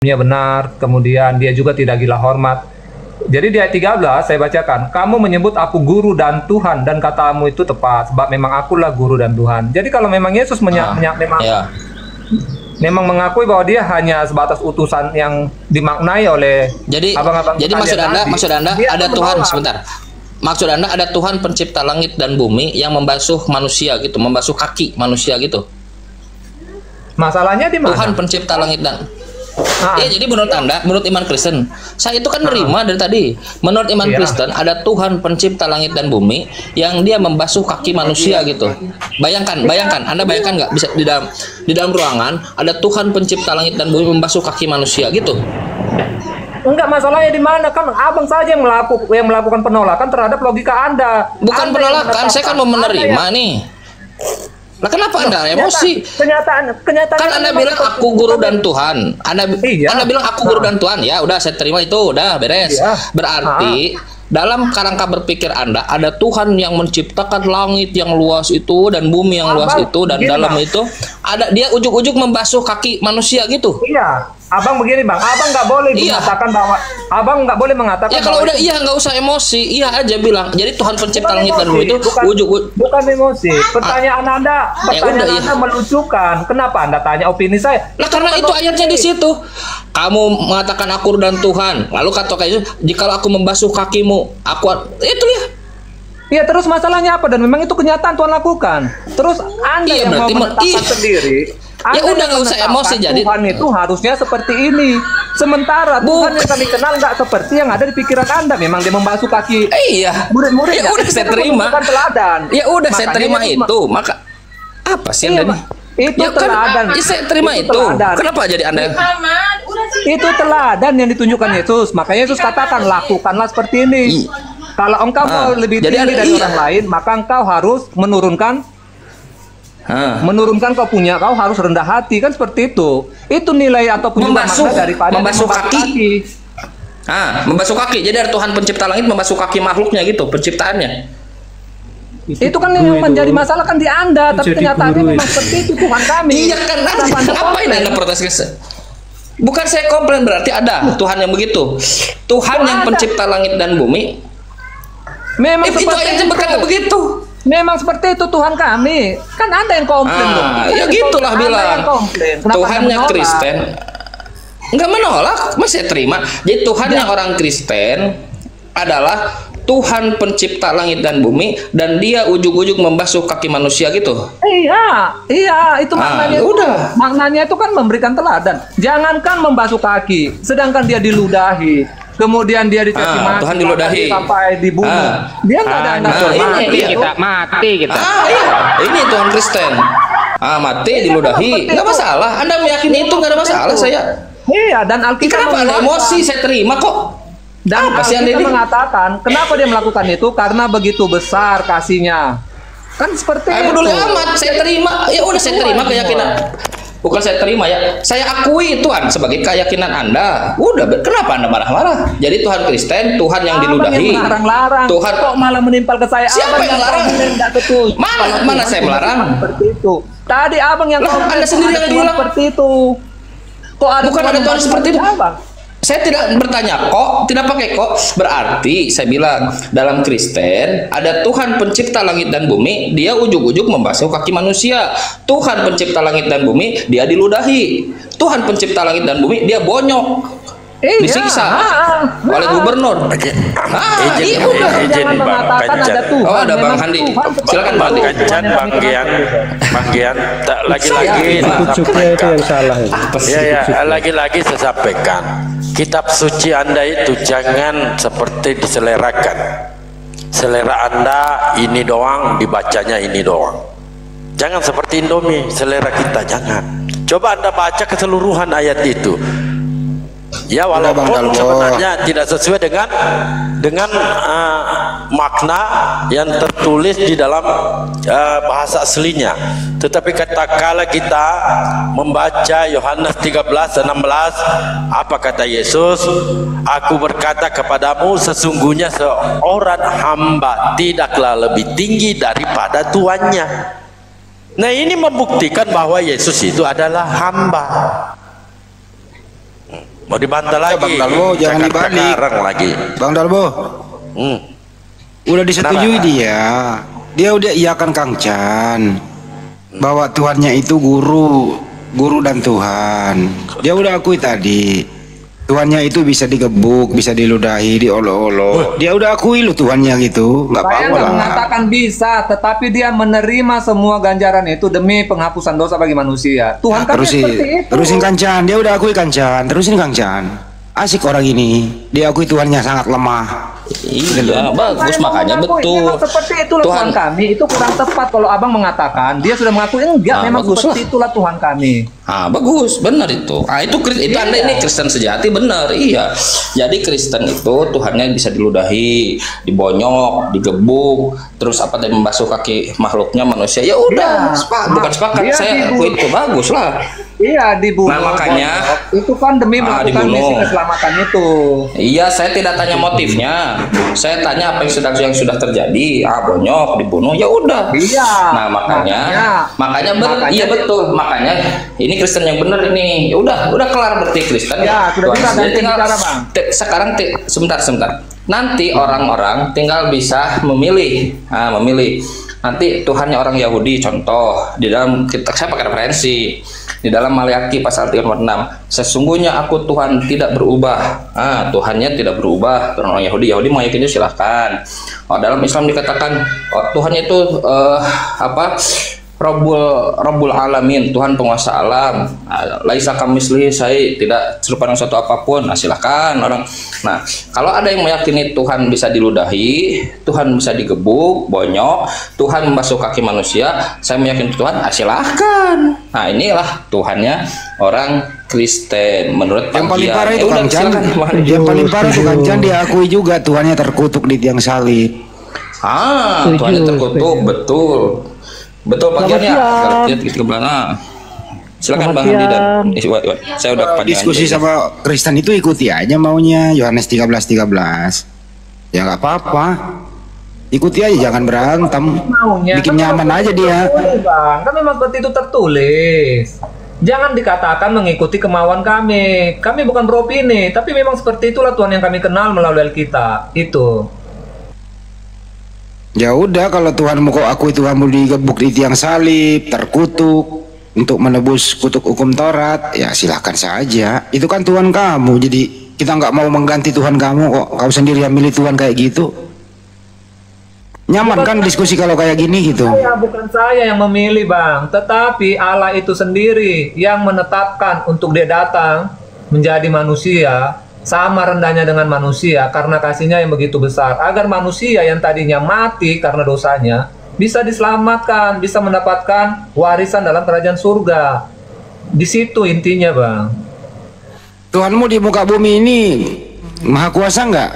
ilmunya benar, kemudian dia juga tidak gila hormat. Jadi di ayat 13 saya bacakan, kamu menyebut aku guru dan Tuhan dan katamu itu tepat sebab memang akulah guru dan Tuhan. Jadi kalau memang Yesus menya, Ah, menya- memang ya. memang mengakui bahwa dia hanya sebatas utusan yang dimaknai oleh Jadi abang-abang jadi maksud Anda maksud Anda dia ada Tuhan menolak. sebentar. Maksud Anda ada Tuhan pencipta langit dan bumi yang membasuh manusia gitu, membasuh kaki manusia gitu. Masalahnya di mana? Tuhan pencipta langit dan Iya, jadi menurut Anda, menurut iman Kristen, saya itu kan nerima dari tadi. Menurut iman Iya. Kristen, ada Tuhan pencipta langit dan bumi yang dia membasuh kaki manusia gitu. Bayangkan, bayangkan, Anda bayangkan nggak bisa di dalam di dalam ruangan ada Tuhan pencipta langit dan bumi membasuh kaki manusia gitu. Enggak masalahnya di mana kan abang saja yang melakukan yang melakukan penolakan terhadap logika anda. Bukan Anda penolakan, saya kan mau menerima yang- nih. Lah kenapa Anda emosi? Kenyataan, kenyataan. Kan Anda bilang aku guru dan Tuhan. Anda Iya. Anda bilang aku guru dan Tuhan. Ya udah saya terima itu, udah beres. Iya. Berarti dalam kerangka berpikir Anda ada Tuhan yang menciptakan langit yang luas itu dan bumi yang luas Abang, itu dan dalam itu ada dia ujuk-ujuk membasuh kaki manusia gitu. Iya, abang begini bang, abang nggak boleh Iya. mengatakan bahwa abang nggak boleh mengatakan. Ya kalau udah itu- iya nggak usah emosi, iya aja bilang. Jadi Tuhan pencipta langit dan bumi itu bukan, ujuk bukan emosi. Pertanyaan anda, Ya pertanyaan udah, iya. anda melucukan. Kenapa anda tanya opini saya? Lah karena itu ayatnya di situ. Kamu mengatakan aku dan Tuhan. Lalu kata kayak jika aku membasuh kakimu, aku itu ya. Iya terus masalahnya apa dan memang itu kenyataan Tuhan lakukan. Terus anda Iya, yang mau menetapkan iya. sendiri. Ya Anda udah, yang nggak usah emosi, jadi- Tuhan itu harusnya seperti ini. Sementara Tuhan yang kami kenal nggak seperti yang ada di pikiran anda. Memang dia membasuh kaki Eh, iya. murid-murid. Ya udah saya terima. teladan. Ya udah saya terima itu- itu. Maka apa sih Iya, Anda nih? Pak. Itu ya kan, teladan. ya saya terima Itu itu. teladan. Kenapa jadi Anda Itu teladan yang ditunjukkan Yesus. Makanya Yesus katakan lakukanlah seperti ini. Iya. Kalau engkau Ah, mau lebih jadi tinggi dari iya. orang lain, maka engkau harus menurunkan Hah. menurunkan kau punya kau harus rendah hati kan seperti itu. Itu nilai ataupun juga Membasuh, daripada membasuh membasuh kaki. Ah, membasuh kaki. Jadi ada Tuhan pencipta langit membasuh kaki makhluknya gitu, penciptaannya. Itu kan yang menjadi masalah kan di Anda, tapi Jadi kenyataannya memang itu. seperti itu Tuhan kami. Iya kan Kenapa Anda Ngapain komplain? Anda protes? Bukan saya komplain berarti ada Tuhan yang begitu. Tuhan Oh, yang ada. pencipta langit dan bumi. Memang Eh, itu ayatnya berkata begitu. Memang seperti itu Tuhan kami. Kan Anda yang komplain Ah, dong. ya gitulah bilang. Tuhannya? Kristen. Enggak menolak, masih terima. Jadi Tuhan Ya. yang orang Kristen adalah Tuhan pencipta langit dan bumi dan dia ujuk-ujuk membasuh kaki manusia gitu. Iya, iya, itu Ah, maknanya. ya udah. Maknanya itu kan memberikan teladan. Jangankan membasuh kaki, sedangkan dia diludahi, kemudian dia dicaci Ah, maki, Tuhan diludahi. sampai dibunuh. Ah. Dia nggak ada Ah, anda nah, ini mati iya. kita, mati kita. Ah, iya. Ini Tuhan Kristen. Ah, mati diludahi. Enggak masalah. Anda meyakini itu enggak ada masalah saya. Iya, dan Alkitab Kenapa mengatakan- emosi? Saya terima kok. Dan Apa sih Anda mengatakan, kenapa dia melakukan itu? Karena begitu besar kasihnya. Kan seperti Saya itu. peduli amat, saya terima. Ya udah saya terima keyakinan. Bukan saya terima ya. Saya akui Tuhan sebagai keyakinan Anda. Udah, kenapa Anda marah-marah? Jadi Tuhan Kristen, Tuhan yang Abang diludahi. yang melarang-larang. Tuhan kok malah menimpal ke saya. Siapa Abang yang larang? setuju. Mana- Kalau mana Tuhan saya melarang? Seperti itu. Tadi abang yang komplain, Anda sendiri yang bilang. seperti itu. Kok ada Bukan ada Tuhan seperti itu. Abang? Saya tidak bertanya kok, tidak pakai kok. Berarti saya bilang dalam Kristen ada Tuhan pencipta langit dan bumi, dia ujuk-ujuk membasuh kaki manusia. Tuhan pencipta langit dan bumi, dia diludahi. Tuhan pencipta langit dan bumi, dia bonyok. Iya. Disiksa Ah, oleh ah. gubernur. Izin, Ah, izin, iya udah. izin Jangan Bang mengatakan Kancan. ada Tuhan. Oh, ada Bang Handi. Silakan. Bang Handi. Kancan, Bang Gian. Bang Gian, tak lagi-lagi Iya, saya Kucuknya itu sampaikan. yang salah. itu. Ya, ya, lagi-lagi saya sampaikan. Kitab suci Anda itu jangan seperti diselerakan. Selera Anda ini doang, dibacanya ini doang. Jangan seperti Indomie, selera kita jangan. Coba Anda baca keseluruhan ayat itu. Ya walaupun sebenarnya tidak sesuai dengan dengan uh, makna yang tertulis di dalam uh, bahasa aslinya. Tetapi kala kita membaca Yohanes 13 dan 16 apa kata Yesus? Aku berkata kepadamu sesungguhnya seorang hamba tidaklah lebih tinggi daripada tuannya. Nah ini membuktikan bahwa Yesus itu adalah hamba. Mau dibantah lagi. Bang Dalbo, jangan dibalik. sekarang lagi. Bang Dalbo, Hmm. udah disetujui Kenapa? dia. Dia udah iakan Kang Chan bahwa Tuhannya itu guru, guru dan Tuhan. Dia udah akui tadi. Tuhannya itu bisa digebuk, bisa diludahi, diolok-olok. Dia udah akui lu Tuhannya gitu, nggak Saya apa-apa lah. mengatakan bisa, tetapi dia menerima semua ganjaran itu demi penghapusan dosa bagi manusia. Tuhan kan Terusin, seperti itu. terusin Kang Chan. Dia udah akui Kang Chan. Terusin Kang Chan. Asik orang ini. Dia akui Tuhannya sangat lemah. Iya, bagus Saya mau makanya mengakui, betul. Memang seperti itulah Tuhan, Tuhan kami. Itu kurang tepat kalau abang mengatakan dia sudah mengakui enggak. Ah, memang bagus seperti lah. itulah Tuhan kami. Ah bagus, benar itu. Ah itu itu anda ini Kristen sejati benar, iya. Jadi Kristen itu Tuhannya bisa diludahi, dibonyok, digebuk, terus apa dan membasuh kaki makhluknya manusia. Ya udah, Iya. sepa- bukan sepakat Iya, saya akui itu bagus lah. Iya dibunuh. Nah, makanya- itu kan demi Ah, melakukan dibunuh. misi keselamatan itu. Iya, saya tidak tanya motifnya. Saya tanya apa yang sudah yang sudah terjadi. Ah, bonyok, dibunuh, ya udah. Iya. Nah, makanya, Makanya- makanya, ber- makanya iya betul. Makanya ini Kristen yang benar ini. Ya udah, udah kelar berarti Kristen. Ya, sudah Tuhan bisa ganti bicara, Bang. sekarang sebentar, sebentar. Nanti orang-orang tinggal bisa memilih. Ah, memilih. Nanti Tuhannya orang Yahudi contoh di dalam kita saya pakai referensi di dalam Maleakhi pasal 36 sesungguhnya aku Tuhan tidak berubah ah Tuhannya tidak berubah orang, -orang Yahudi Yahudi mau yakinnya silahkan oh, dalam Islam dikatakan oh, Tuhannya itu eh, apa Rabbul Rabbul Alamin Tuhan penguasa alam Ah, laisa kamisli saya tidak serupa dengan suatu apa pun nah, silahkan orang nah kalau ada yang meyakini Tuhan bisa diludahi Tuhan bisa digebuk bonyok Tuhan membasuh kaki manusia saya meyakini Tuhan ah, silahkan nah inilah Tuhannya orang Kristen menurut Yang paling parah itu Kang Chan. silakan. Yang paling parah itu Kang Chan dia akui juga Tuhannya terkutuk di tiang salib. Ah, Tuhan terkutuk, betul. Betul Selamat bagiannya. siang. Kalau lihat gitu ke belakang. Silakan Selamat Bang Andi dan eh, saya udah kepanjangan. Diskusi sama Kristen itu ikuti aja maunya Yohanes 13 13. Ya nggak apa-apa. Ikuti aja jangan berantem. Maunya Bikin kan nyaman aja dia. tertulis, Bang. Kan memang seperti itu tertulis. Jangan dikatakan mengikuti kemauan kami. Kami bukan beropini, tapi memang seperti itulah Tuhan yang kami kenal melalui Alkitab. Itu. Ya udah kalau Tuhan mau kau akui Tuhan mau digebuk di tiang salib, terkutuk untuk menebus kutuk hukum Taurat, ya silahkan saja. Itu kan Tuhan kamu, jadi kita nggak mau mengganti Tuhan kamu kok. Kau sendiri yang milih Tuhan kayak gitu. Nyaman kan diskusi kalau kayak gini gitu. Saya bukan saya yang memilih, Bang, tetapi Allah itu sendiri yang menetapkan untuk dia datang menjadi manusia sama rendahnya dengan manusia karena kasihnya yang begitu besar agar manusia yang tadinya mati karena dosanya bisa diselamatkan, bisa mendapatkan warisan dalam kerajaan surga. Di situ intinya, Bang. Tuhanmu di muka bumi ini maha kuasa nggak,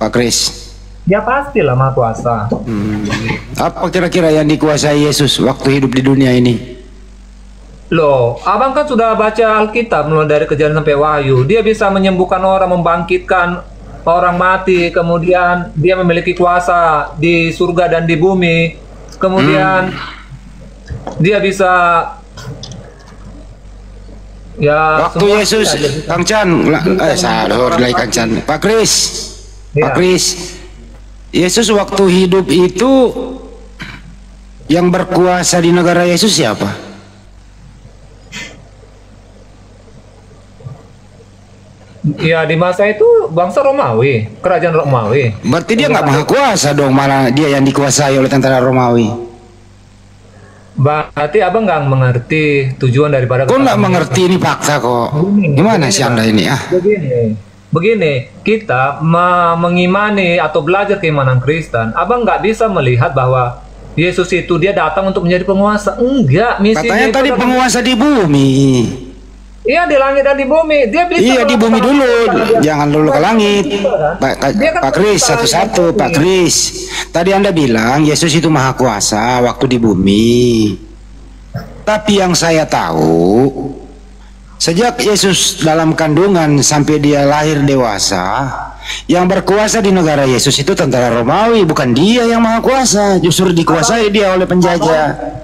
Pak Kris? Ya pastilah Maha Kuasa. Hmm. Apa kira-kira yang dikuasai Yesus waktu hidup di dunia ini? Loh, abang kan sudah baca Alkitab mulai dari kejadian sampai Wahyu. Dia bisa menyembuhkan orang, membangkitkan orang mati, kemudian dia memiliki kuasa di surga dan di bumi. Kemudian dia bisa ya Waktu Yesus, jadi. Kang Chan, eh, salah, lagi Kang Chan. Pak Kris, Iya. Pak Kris, Yesus waktu hidup itu yang berkuasa di negara Yesus siapa? Ya di masa itu bangsa Romawi, kerajaan Romawi. Berarti dia nggak maha kuasa dong, malah dia yang dikuasai oleh tentara Romawi. Berarti abang nggak mengerti tujuan daripada Kok nggak mengerti ini fakta kok? Begini, Gimana sih anda ini ah? Begini, begini, kita me- mengimani atau belajar keimanan Kristen, abang nggak bisa melihat bahwa Yesus itu dia datang untuk menjadi penguasa. Enggak, misinya Katanya tadi penguasa di bumi. Iya di langit dan di bumi. Dia bisa Iya di bumi dulu, dia- jangan dulu ke langit. Pak, kan Pak Kris satu-satu, Pak. Kris. Tadi anda bilang Yesus itu maha kuasa waktu di bumi. Tapi yang saya tahu, sejak Yesus dalam kandungan sampai dia lahir dewasa, yang berkuasa di negara Yesus itu tentara Romawi, bukan dia yang maha kuasa. Justru dikuasai dia oleh penjajah.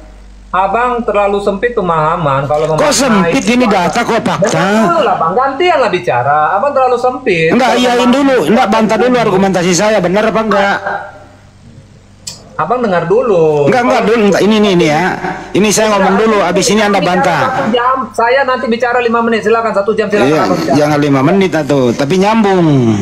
Abang terlalu sempit pemahaman kalau Kok memaknai- sempit ini data kok fakta? Lah bang, gantian lah bicara. Abang terlalu sempit. Enggak, iyain dulu. Enggak, bantah dulu argumentasi saya. Benar apa enggak? Abang dengar dulu. Enggak, enggak dulu. Enggak. Ini, ini, ini ya. Ini saya ngomong dulu. Habis ini Anda bantah. Jam, saya nanti bicara lima menit. Silakan satu jam silakan. Iya, jangan lima menit atau tapi nyambung.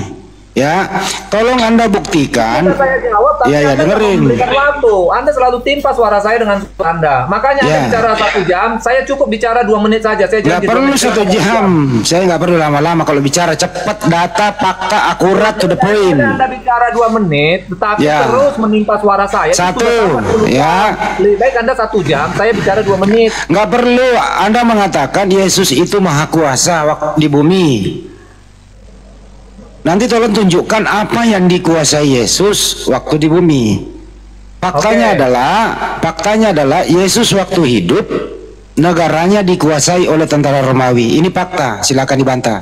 Ya, tolong Anda buktikan. Bisa saya jawab, tapi Iya, iya, Anda dengerin. memberikan waktu. Anda selalu timpa suara saya dengan suara Anda. Makanya Anda Iya. bicara satu jam, saya cukup bicara dua menit saja. Saya Nggak perlu satu silakan. jam. Saya nggak perlu lama-lama kalau bicara cepat, data, fakta, akurat, to the Anda, point. anda bicara dua menit, tetapi Ya. terus menimpa suara saya. Satu, ya. Lebih baik Anda satu jam, saya bicara dua menit. Nggak perlu Anda mengatakan Yesus itu maha kuasa waktu di bumi. Nanti tolong tunjukkan apa yang dikuasai Yesus waktu di bumi. Faktanya Oke. adalah, faktanya adalah Yesus waktu hidup negaranya dikuasai oleh tentara Romawi. Ini fakta, silakan dibantah.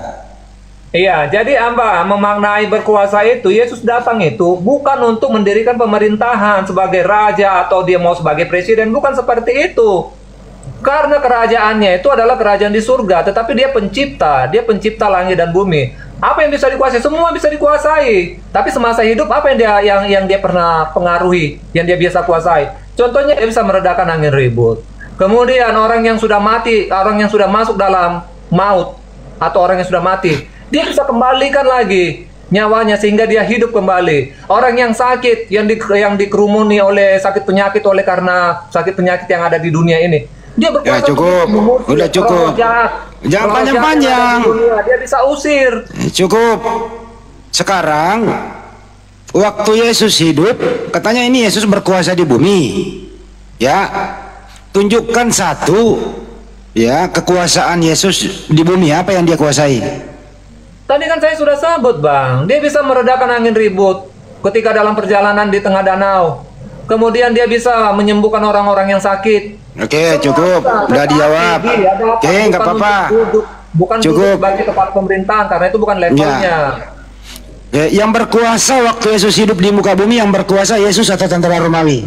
Iya, jadi Amba memaknai berkuasa itu, Yesus datang itu bukan untuk mendirikan pemerintahan sebagai raja atau dia mau sebagai presiden, bukan seperti itu. Karena kerajaannya itu adalah kerajaan di surga, tetapi dia pencipta, dia pencipta langit dan bumi. Apa yang bisa dikuasai? Semua bisa dikuasai. Tapi semasa hidup apa yang dia yang yang dia pernah pengaruhi, yang dia biasa kuasai? Contohnya dia bisa meredakan angin ribut. Kemudian orang yang sudah mati, orang yang sudah masuk dalam maut atau orang yang sudah mati, dia bisa kembalikan lagi nyawanya sehingga dia hidup kembali. Orang yang sakit, yang di, yang dikerumuni oleh sakit penyakit oleh karena sakit penyakit yang ada di dunia ini, dia berkuasa Ya, cukup. mengusir Udah cukup. jahat. Jangan panjang-panjang. Dia bisa usir. Eh, Cukup. Sekarang waktu Yesus hidup, katanya ini Yesus berkuasa di bumi. Ya. Tunjukkan satu ya kekuasaan Yesus di bumi apa yang dia kuasai. Tadi kan saya sudah sebut bang, dia bisa meredakan angin ribut ketika dalam perjalanan di tengah danau. Kemudian dia bisa menyembuhkan orang-orang yang sakit. Oke, Semua cukup. Udah dijawab. Oke, nggak bukan apa-apa. Bukan Cukup. sebagai kepala pemerintahan karena itu bukan levelnya. Ya, yang berkuasa waktu Yesus hidup di muka bumi yang berkuasa Yesus atau tentara Romawi.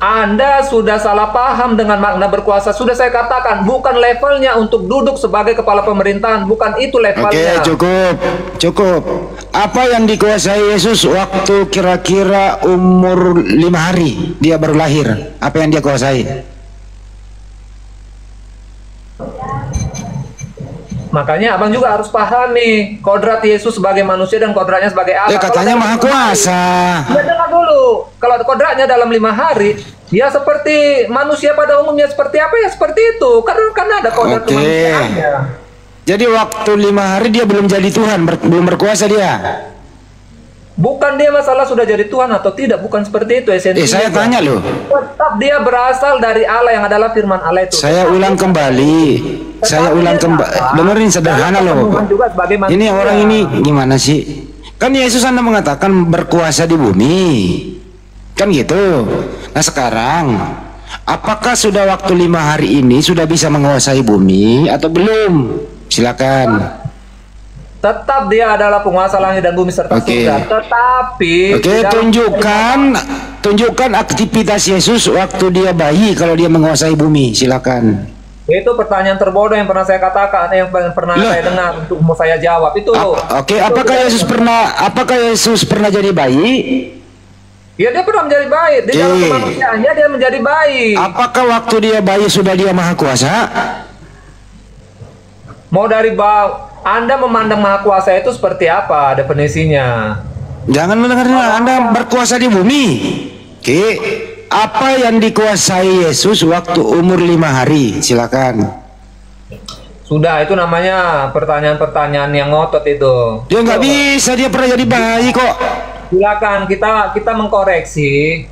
Anda sudah salah paham dengan makna berkuasa. Sudah saya katakan, bukan levelnya untuk duduk sebagai kepala pemerintahan, bukan itu Oke, levelnya. cukup. Cukup. Apa yang dikuasai Yesus waktu kira-kira umur lima hari dia baru lahir? Apa yang dia kuasai? Makanya abang juga harus pahami kodrat Yesus sebagai manusia dan kodratnya sebagai Allah. Ya katanya maha kuasa. Ya dengar dulu. Kalau kodratnya dalam lima hari, ya seperti manusia pada umumnya seperti apa ya seperti itu. Karena kan ada kodrat Oke. kemanusiaannya. Jadi waktu lima hari dia belum jadi Tuhan, ber- belum berkuasa dia. Bukan dia masalah sudah jadi Tuhan atau tidak, bukan seperti itu esensinya. Eh saya tanya loh. Tetap dia berasal dari Allah yang adalah firman Allah itu. Saya ulang kembali. Saya ulang kembali. Dengerin sederhana loh. Juga. Ini orang ini gimana sih? Kan Yesus Anda mengatakan berkuasa di bumi. Kan gitu. Nah sekarang, apakah sudah waktu lima hari ini sudah bisa menguasai bumi atau belum? Silakan. Tetap dia adalah penguasa langit dan bumi serta Oke. surga. Tetapi Oke, dalam- tunjukkan tunjukkan aktivitas Yesus waktu dia bayi kalau dia menguasai bumi. Silakan. Itu pertanyaan terbodoh yang pernah saya katakan, yang pernah Lah. saya dengar untuk mau saya jawab itu. Ap- Oke, itu apakah tidak- Yesus pernah apakah Yesus pernah jadi bayi? Ya dia pernah menjadi baik di dalam kemanusiaannya dia menjadi baik. Apakah waktu dia bayi sudah dia maha kuasa? Mau dari bawah Anda memandang maha kuasa itu seperti apa definisinya? Jangan mendengarnya, Anda berkuasa di bumi. Oke, apa yang dikuasai Yesus waktu umur lima hari? Silakan. Sudah itu namanya pertanyaan-pertanyaan yang ngotot itu. Dia nggak bisa, dia pernah jadi bayi kok. Silakan kita kita mengkoreksi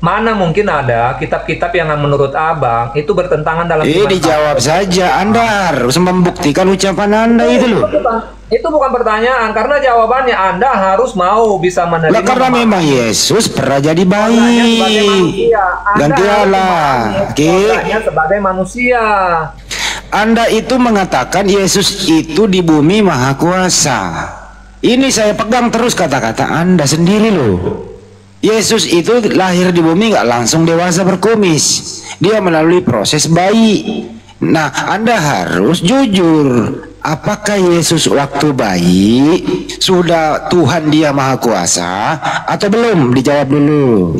mana mungkin ada kitab-kitab yang menurut abang itu bertentangan dalam Eh, dijawab saja. Anda harus membuktikan ucapan Anda itu loh. Itu bukan, itu bukan pertanyaan karena jawabannya Anda harus mau bisa menerima. Lah karena memang Yesus pernah jadi bayi. manusia. Anda Ganti harus Allah. memahami Oke. sebagai manusia. Anda itu mengatakan Yesus itu di bumi maha kuasa. Ini saya pegang terus kata-kata Anda sendiri loh. Yesus itu lahir di bumi nggak langsung dewasa berkumis. Dia melalui proses bayi. Nah, Anda harus jujur. Apakah Yesus waktu bayi sudah Tuhan dia maha kuasa atau belum? Dijawab dulu.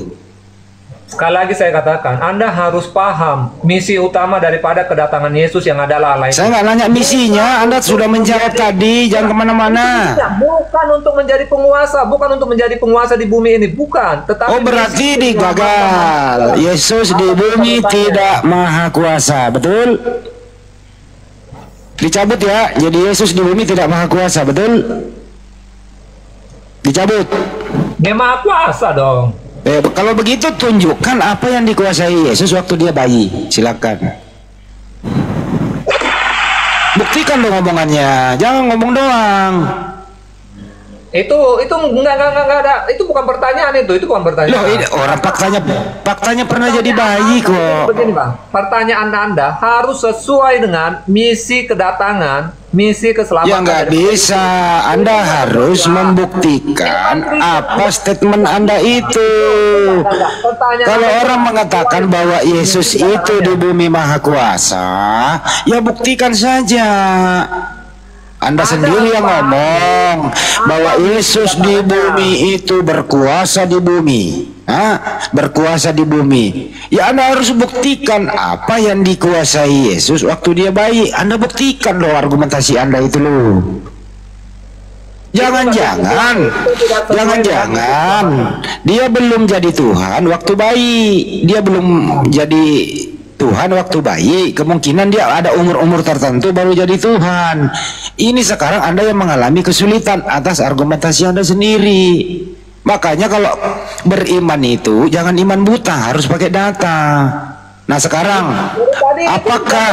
Sekali lagi saya katakan, Anda harus paham misi utama daripada kedatangan Yesus yang adalah itu. Saya nggak nanya misinya, Anda sudah menjawab tadi, jangan ke mana-mana. Bukan untuk menjadi penguasa, bukan untuk menjadi penguasa di bumi ini, bukan. Tetapi Oh berarti yang digagal. Yesus di bumi tidak maha kuasa, betul? Dicabut ya. Jadi Yesus di bumi tidak maha kuasa, betul? Dicabut. Dia maha kuasa dong. Eh, kalau begitu tunjukkan apa yang dikuasai Yesus waktu dia bayi. Silakan. Buktikan dong omongannya. Jangan ngomong doang. Itu itu enggak enggak enggak, enggak ada. Itu bukan pertanyaan itu, itu bukan pertanyaan. Loh, ini orang faktanya faktanya pernah jadi bayi kok. Begini bang, pertanyaan anda harus sesuai dengan misi kedatangan, misi keselamatan. Ya nggak bisa. Anda harus membuktikan apa statement Anda itu. Pertanyaan Kalau orang mengatakan bahwa Yesus itu di bumi maha kuasa, ya buktikan saja. Anda sendiri yang ngomong bahwa Yesus di bumi itu berkuasa di bumi. Hah? Berkuasa di bumi. Ya Anda harus buktikan apa yang dikuasai Yesus waktu dia bayi. Anda buktikan loh argumentasi Anda itu loh. Jangan-jangan, jangan-jangan dia belum jadi Tuhan waktu bayi. Dia belum jadi Tuhan waktu bayi. Kemungkinan dia ada umur-umur tertentu baru jadi Tuhan. Ini sekarang Anda yang mengalami kesulitan atas argumentasi Anda sendiri. Makanya kalau beriman itu jangan iman buta, harus pakai data. Nah sekarang apakah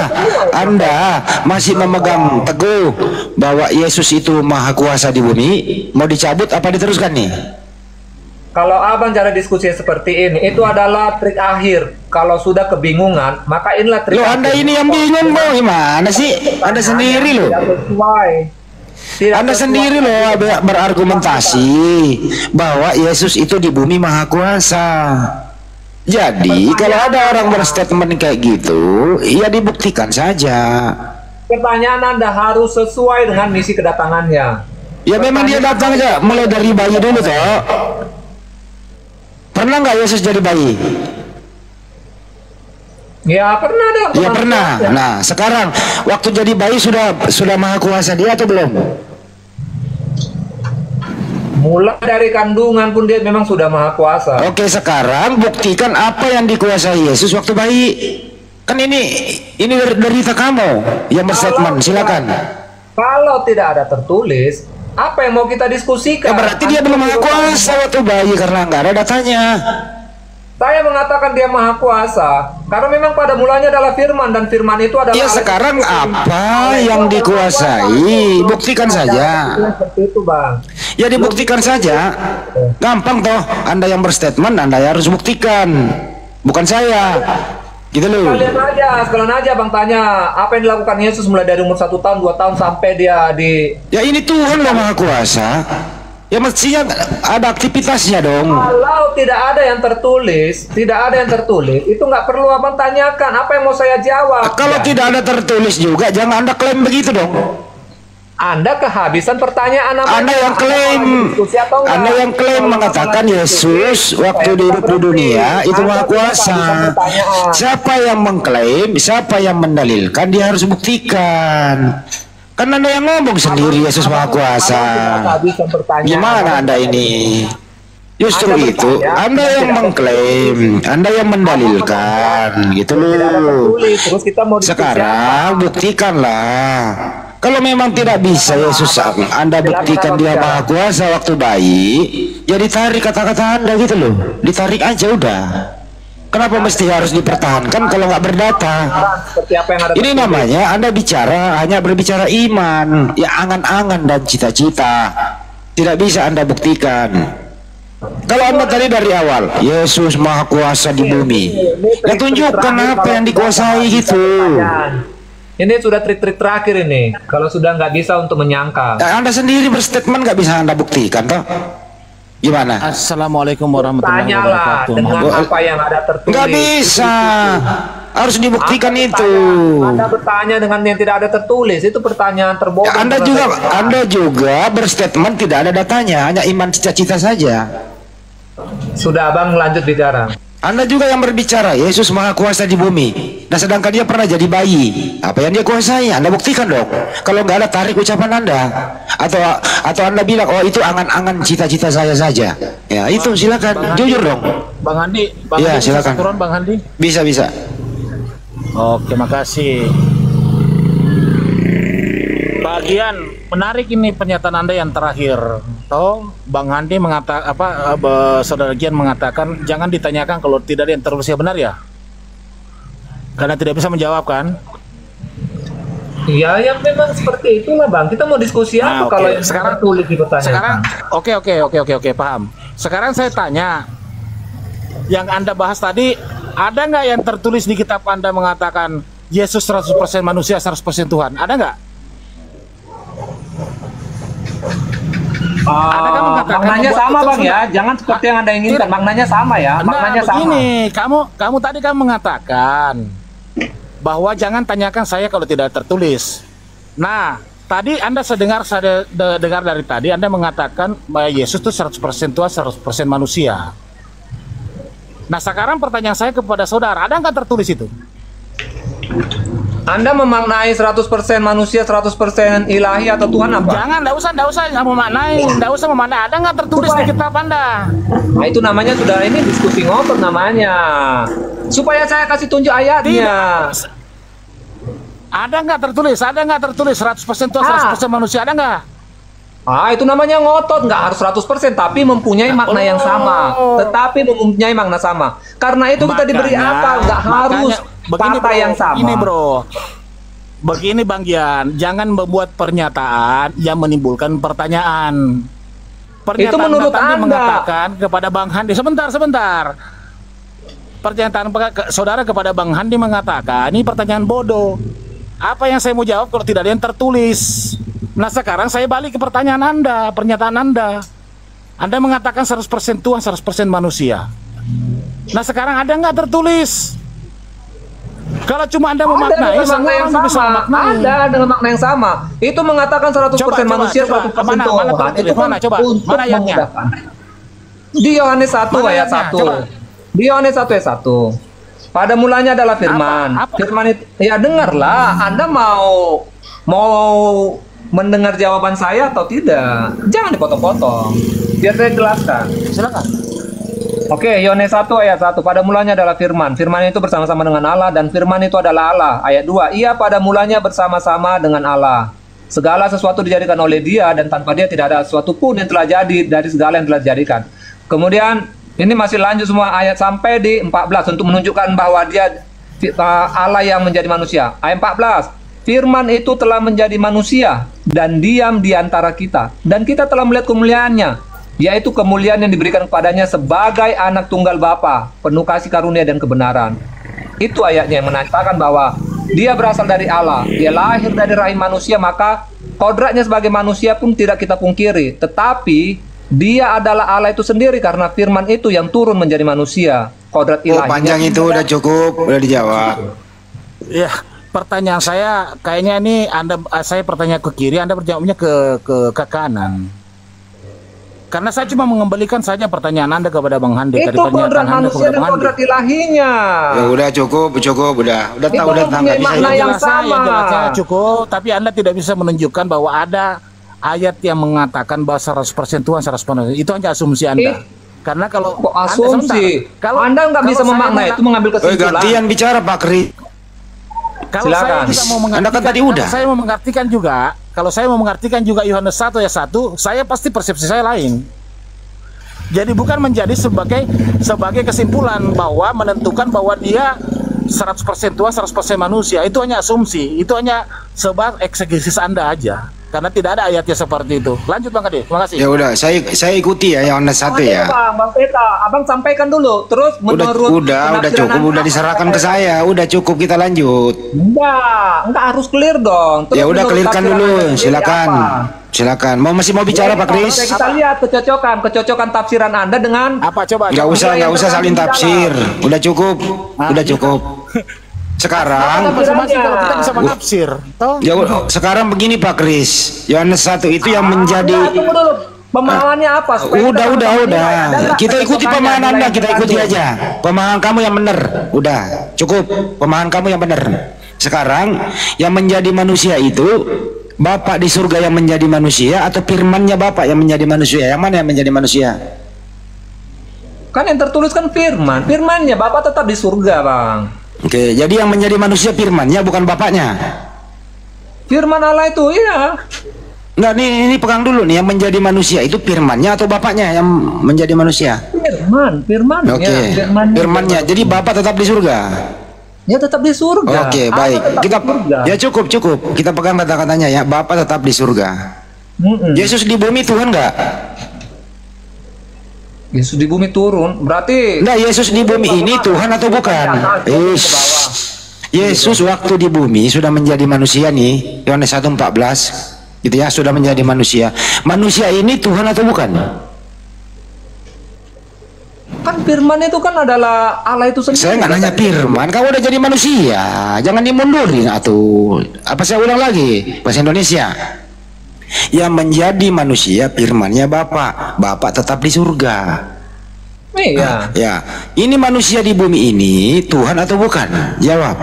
Anda masih memegang teguh bahwa Yesus itu maha kuasa di bumi? Mau dicabut apa diteruskan nih? Kalau abang cara diskusi seperti ini, itu adalah trik akhir. Kalau sudah kebingungan, maka inilah akhir. Anda ini yang bingung mau gimana sih? Anda sendiri loh. Tidak sesuai. Tidak Anda sesuai. sendiri loh ber- berargumentasi bahwa Yesus itu di bumi maha kuasa. Jadi kalau ada orang berstatement kayak gitu, ya dibuktikan saja. Pertanyaan Anda harus sesuai dengan misi kedatangannya. Ya memang dia datang aja mulai dari bayi dulu toh. Pernah nggak Yesus jadi bayi? Ya pernah dong. Ya pernah. Nah sekarang waktu jadi bayi sudah sudah maha kuasa dia atau belum? Mulai dari kandungan pun dia memang sudah maha kuasa. Oke sekarang buktikan apa yang dikuasai Yesus waktu bayi. Kan ini ini der- derita kamu yang berstatement. Silakan. Kalau tidak ada tertulis, apa yang mau kita diskusikan? Ya berarti dia belum maha kuasa waktu bayi karena nggak ada datanya. Saya mengatakan dia maha kuasa karena memang pada mulanya adalah firman dan firman itu adalah Ya sekarang apa yang dikuasai? Buktikan saja. Seperti itu, Bang. Ya dibuktikan saja. Gampang toh. Anda yang berstatement, Anda harus buktikan. Bukan saya. Gitu loh. Kalian aja, sekalian aja Bang tanya apa yang dilakukan Yesus mulai dari umur satu tahun, dua tahun sampai dia di Ya ini Tuhan loh Maha Kuasa. Ya mestinya ada aktivitasnya dong. Kalau tidak ada yang tertulis, tidak ada yang tertulis, itu nggak perlu abang tanyakan. Apa yang mau saya jawab? Kalau Ya. tidak ada tertulis juga, jangan Anda klaim begitu dong. Anda kehabisan pertanyaan apa? Anda yang klaim? Anda yang klaim mengatakan Yesus waktu saya di, dunia itu Maha Kuasa. Siapa yang mengklaim, siapa yang mendalilkan, dia harus buktikan. Kan Anda yang ngomong sendiri Yesus Maha Kuasa. Gimana Anda ini? Justru Anda itu, Anda yang mengklaim, Anda yang mendalilkan, gitu loh. Sekarang buktikanlah. Kalau memang tidak bisa Yesus Anda buktikan dia maha kuasa waktu bayi, ya ditarik kata-kata Anda gitu loh. Ditarik aja udah. Kenapa mesti harus dipertahankan kalau nggak berdata? seperti apa yang ada Ini namanya Anda bicara hanya berbicara iman, ya angan-angan dan cita-cita. Tidak bisa Anda buktikan. Kalau Anda tadi dari awal, Yesus Maha Kuasa di bumi. Ya tunjukkan apa yang dikuasai gitu. Ini sudah trik-trik terakhir ini. Kalau sudah nggak bisa untuk menyangkal. Ya, anda sendiri berstatement nggak bisa Anda buktikan toh? Gimana? Assalamualaikum warahmatullahi Tanyalah wabarakatuh. dengan apa yang ada tertulis. Nggak bisa. Harus dibuktikan Anda itu. bertanya- Anda bertanya dengan yang tidak ada tertulis. Itu pertanyaan terbodoh. Ya, anda juga saya. Anda juga berstatement tidak ada datanya, hanya iman cita-cita saja. Sudah Abang lanjut bicara. Anda juga yang berbicara, Yesus Maha Kuasa di bumi. Nah sedangkan dia pernah jadi bayi. Apa yang dia kuasai? Anda buktikan dong. Kalau nggak ada tarik ucapan Anda. Atau atau Anda bilang, oh itu angan-angan cita-cita saya saja. Ya itu silakan, jujur dong. Bang Handi, Bang Handi bisa silakan. turun Bang Handi. Bisa bisa. Oke, makasih. Bagian menarik ini pernyataan Anda yang terakhir. Toh, Bang Handi mengatakan apa eh, Saudara Gian mengatakan jangan ditanyakan kalau tidak ada yang tertulis yang benar ya. Karena tidak bisa menjawab kan? Ya, yang memang seperti itulah Bang. Kita mau diskusi Nah, apa oke. kalau Sekarang- tertulis di pertanyaan? Sekarang oke oke oke oke oke paham. Sekarang saya tanya yang Anda bahas tadi ada nggak yang tertulis di kitab Anda mengatakan Yesus 100% manusia 100% Tuhan? Ada nggak? Anda kan mengatakan maknanya sama Bang ya. Jangan seperti yang Anda inginkan. Maknanya sama ya. Nah, Maknanya sama. begini, kamu kamu tadi kan mengatakan bahwa jangan tanyakan saya kalau tidak tertulis. Nah, tadi Anda sedengar saya de- dengar dari tadi Anda mengatakan bahwa Yesus itu 100% Tuhan, 100% manusia. Nah, sekarang pertanyaan saya kepada saudara, ada nggak tertulis itu? Anda memaknai 100% manusia, 100% ilahi atau Tuhan apa? Jangan, nggak usah, nggak usah nggak memaknai, nggak usah memaknai. Ada nggak tertulis di kitab Anda? Nah, itu namanya sudah ini diskusi ngotot namanya. Supaya saya kasih tunjuk ayatnya. Ada nggak tertulis? Ada nggak tertulis 100% Tuhan, Ah. 100% manusia? Ada nggak? Ah, itu namanya ngotot, nggak harus 100%, tapi mempunyai makna yang sama. Tetapi mempunyai makna sama. Karena itu kita diberi Makanya- apa? Nggak harus makanya- begini, bro, yang sama. Ini bro, begini Bang Gian, jangan membuat pernyataan yang menimbulkan pertanyaan. Pernyataan Itu menurut Anda. mengatakan kepada Bang Handi, sebentar, sebentar. Pernyataan ke- saudara kepada Bang Handi mengatakan ini pertanyaan bodoh. Apa yang saya mau jawab kalau tidak ada yang tertulis? Nah sekarang saya balik ke pertanyaan Anda, pernyataan Anda. Anda mengatakan 100% Tuhan, 100% manusia. Nah sekarang ada nggak tertulis? Kalau cuma Anda Ada memaknai, dengan semua makna yang orang bisa sama. memaknai. Ada dengan makna yang sama. Itu mengatakan 100% Coba, coba, manusia, coba. 100% Mana- Tuhan. mana tertulis? itu kan Mana, coba. untuk Mana ayatnya? memudahkan. Di Yohanes 1 Mana ayat ayatnya? 1. Coba. Di Yohanes 1 ayat 1. Pada mulanya adalah firman. Apa? Apa? Firman itu ya dengarlah. Anda mau mau mendengar jawaban saya atau tidak? Jangan dipotong-potong. Biar saya jelaskan. Silakan. Oke, Yohanes 1 ayat 1. Pada mulanya adalah firman. Firman itu bersama-sama dengan Allah dan firman itu adalah Allah. Ayat 2. Ia pada mulanya bersama-sama dengan Allah. Segala sesuatu dijadikan oleh dia dan tanpa dia tidak ada sesuatu pun yang telah jadi dari segala yang telah dijadikan. Kemudian ini masih lanjut semua ayat sampai di 14 untuk menunjukkan bahwa dia uh, Allah yang menjadi manusia. Ayat 14. Firman itu telah menjadi manusia dan diam di antara kita dan kita telah melihat kemuliaannya yaitu kemuliaan yang diberikan kepadanya sebagai anak tunggal Bapa, penuh kasih karunia dan kebenaran. Itu ayatnya yang menandakan bahwa dia berasal dari Allah, dia lahir dari rahim manusia, maka kodratnya sebagai manusia pun tidak kita pungkiri. Tetapi dia adalah Allah itu sendiri karena firman itu yang turun menjadi manusia. Kodrat Oh ilahinya panjang itu udah cukup, udah dijawab. Ya, pertanyaan saya kayaknya ini Anda eh, saya pertanyaan ke kiri, Anda berjawabnya ke ke ke kanan. Karena saya cuma mengembalikan saja pertanyaan Anda kepada Bang Handi itu kodrat Anda manusia kepada dan kodrat ilahinya. Ya udah cukup, cukup, udah, udah tahu, udah tahu mempunyai nggak bisa. makna yang sama. yang jelasnya cukup, tapi Anda tidak bisa menunjukkan bahwa ada ayat yang mengatakan bahwa 100% Tuhan 100% itu hanya asumsi Anda. Eh, Karena kalau Anda- asumsi? sebentar. kalau Anda nggak bisa memaknai itu mengambil Oh, kesimpulan. gantian bicara Pak Kri. Kalau Silakan. saya juga mau mengartikan, Anda kan tadi udah. saya mau mengartikan juga, kalau saya mau mengartikan juga Yohanes 1 ya 1, saya pasti persepsi saya lain. Jadi bukan menjadi sebagai sebagai kesimpulan bahwa menentukan bahwa dia 100% Tuhan, 100% manusia. Itu hanya asumsi, itu hanya sebab eksegesis Anda aja. Karena tidak ada ayatnya seperti itu. Lanjut Bang Ade, terima kasih. Ya udah, saya saya ikuti ya yang satu Oke, ya. Bang, Bang Peta, Abang sampaikan dulu. Terus Udah, menurut udah, udah cukup, udah diserahkan ke saya. Udah cukup kita lanjut. Enggak, enggak harus clear dong. Terus Ya udah clearkan dulu, silakan. apa? silakan. Mau masih mau bicara Pak Kris? Kita lihat kecocokan, kecocokan tafsiran Anda dengan Apa coba? Nggak coba. usah, nggak usah salin tafsir. Udah cukup, udah cukup. Sekarang, Masing-masing kalau kita bisa menafsir. Toh? ya sekarang begini Pak Kris. Yohanes satu itu yang Nah, menjadi. Pemahamannya apa? Supaya Udah, udah, udah. Kita ikuti pemahaman Anda, kita ikuti aja. Pemahaman kamu yang benar. Udah, cukup. Pemahaman kamu yang benar. Sekarang yang menjadi manusia itu Bapak di surga yang menjadi manusia atau firmannya Bapak yang menjadi manusia? Yang mana yang menjadi manusia? Kan yang tertulis kan firman. Firmannya Bapak tetap di surga, Bang. Oke, jadi yang menjadi manusia firmannya bukan bapaknya. Firman Allah itu, iya. Enggak, nih, ini pegang dulu nih yang menjadi manusia itu firmannya atau bapaknya yang menjadi manusia? Firman, firmannya. Oke, Firmannya. firmannya. Jadi bapak tetap di surga. Ya tetap di surga. Oke, Allah baik. Kita surga. ya cukup cukup. Kita pegang kata-katanya ya. Bapak tetap di surga. Mm-mm. Yesus di bumi Tuhan enggak? Yesus di bumi turun, berarti Enggak, Yesus di bumi ini Tuhan atau bukan? Ish. Yesus waktu di bumi sudah menjadi manusia nih. Yohanes 1:14 gitu ya, sudah menjadi manusia. Manusia ini Tuhan atau bukan? kan firman itu kan adalah Allah itu sendiri. Saya nggak nanya firman, kau udah jadi manusia, jangan dimundurin atuh. Apa saya ulang lagi bahasa Indonesia? Yang menjadi manusia firmannya Bapak, Bapak tetap di surga. Iya. Ya, ini manusia di bumi ini Tuhan atau bukan? Jawab.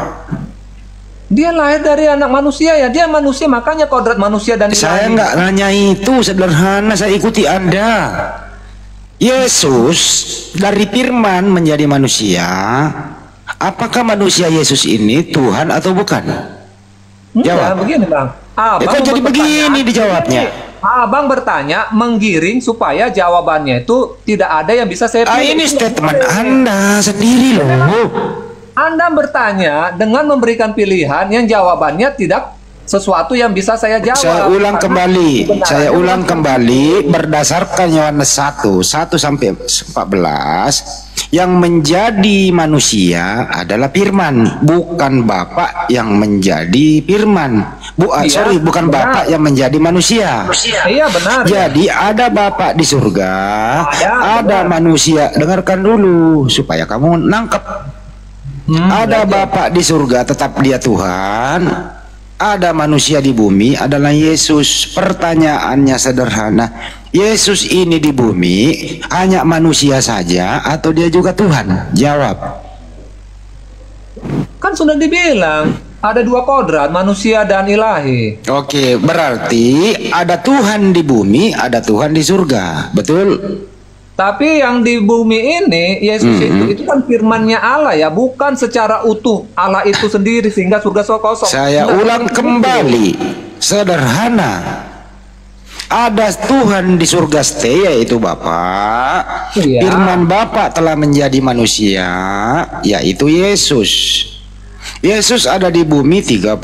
Dia lahir dari anak manusia ya, dia manusia makanya kodrat manusia dan Saya nggak nanya itu, sederhana saya ikuti Anda. Yesus dari firman menjadi manusia. Apakah manusia Yesus ini Tuhan atau bukan? Jawab. begini bang. Abang Ya, kok jadi begini dijawabnya? Abang bertanya menggiring supaya jawabannya itu tidak ada yang bisa saya Ah, pilih. ini Itu statement. Anda sendiri loh. Anda bertanya dengan memberikan pilihan yang jawabannya tidak sesuatu yang bisa saya jawab. Saya ulang kembali, saya ulang kembali berdasarkan Yohanes 1, 1 sampai 14 yang menjadi manusia adalah firman, bukan Bapak yang menjadi firman. Bu, ah, Iya, sorry, bukan benar. Bapak yang menjadi manusia. Iya benar. Jadi ada Bapak di surga, Ada, ada benar. manusia. Dengarkan dulu supaya kamu nangkep. Hmm, Ada Bapak di surga tetap dia Tuhan. Ada manusia di bumi adalah Yesus. Pertanyaannya sederhana. Yesus ini di bumi hanya manusia saja atau dia juga Tuhan? Jawab. Kan sudah dibilang ada dua kodrat manusia dan ilahi. Oke, berarti ada Tuhan di bumi, ada Tuhan di surga. Betul? Tapi yang di bumi ini Yesus itu itu kan firmannya Allah ya, bukan secara utuh Allah itu sendiri sehingga surga so kosong. Saya Enggak, ulang itu kembali. Sederhana. Ada Tuhan di surga stay yaitu Bapak. Iya. Firman Bapak telah menjadi manusia yaitu Yesus. Yesus ada di bumi 33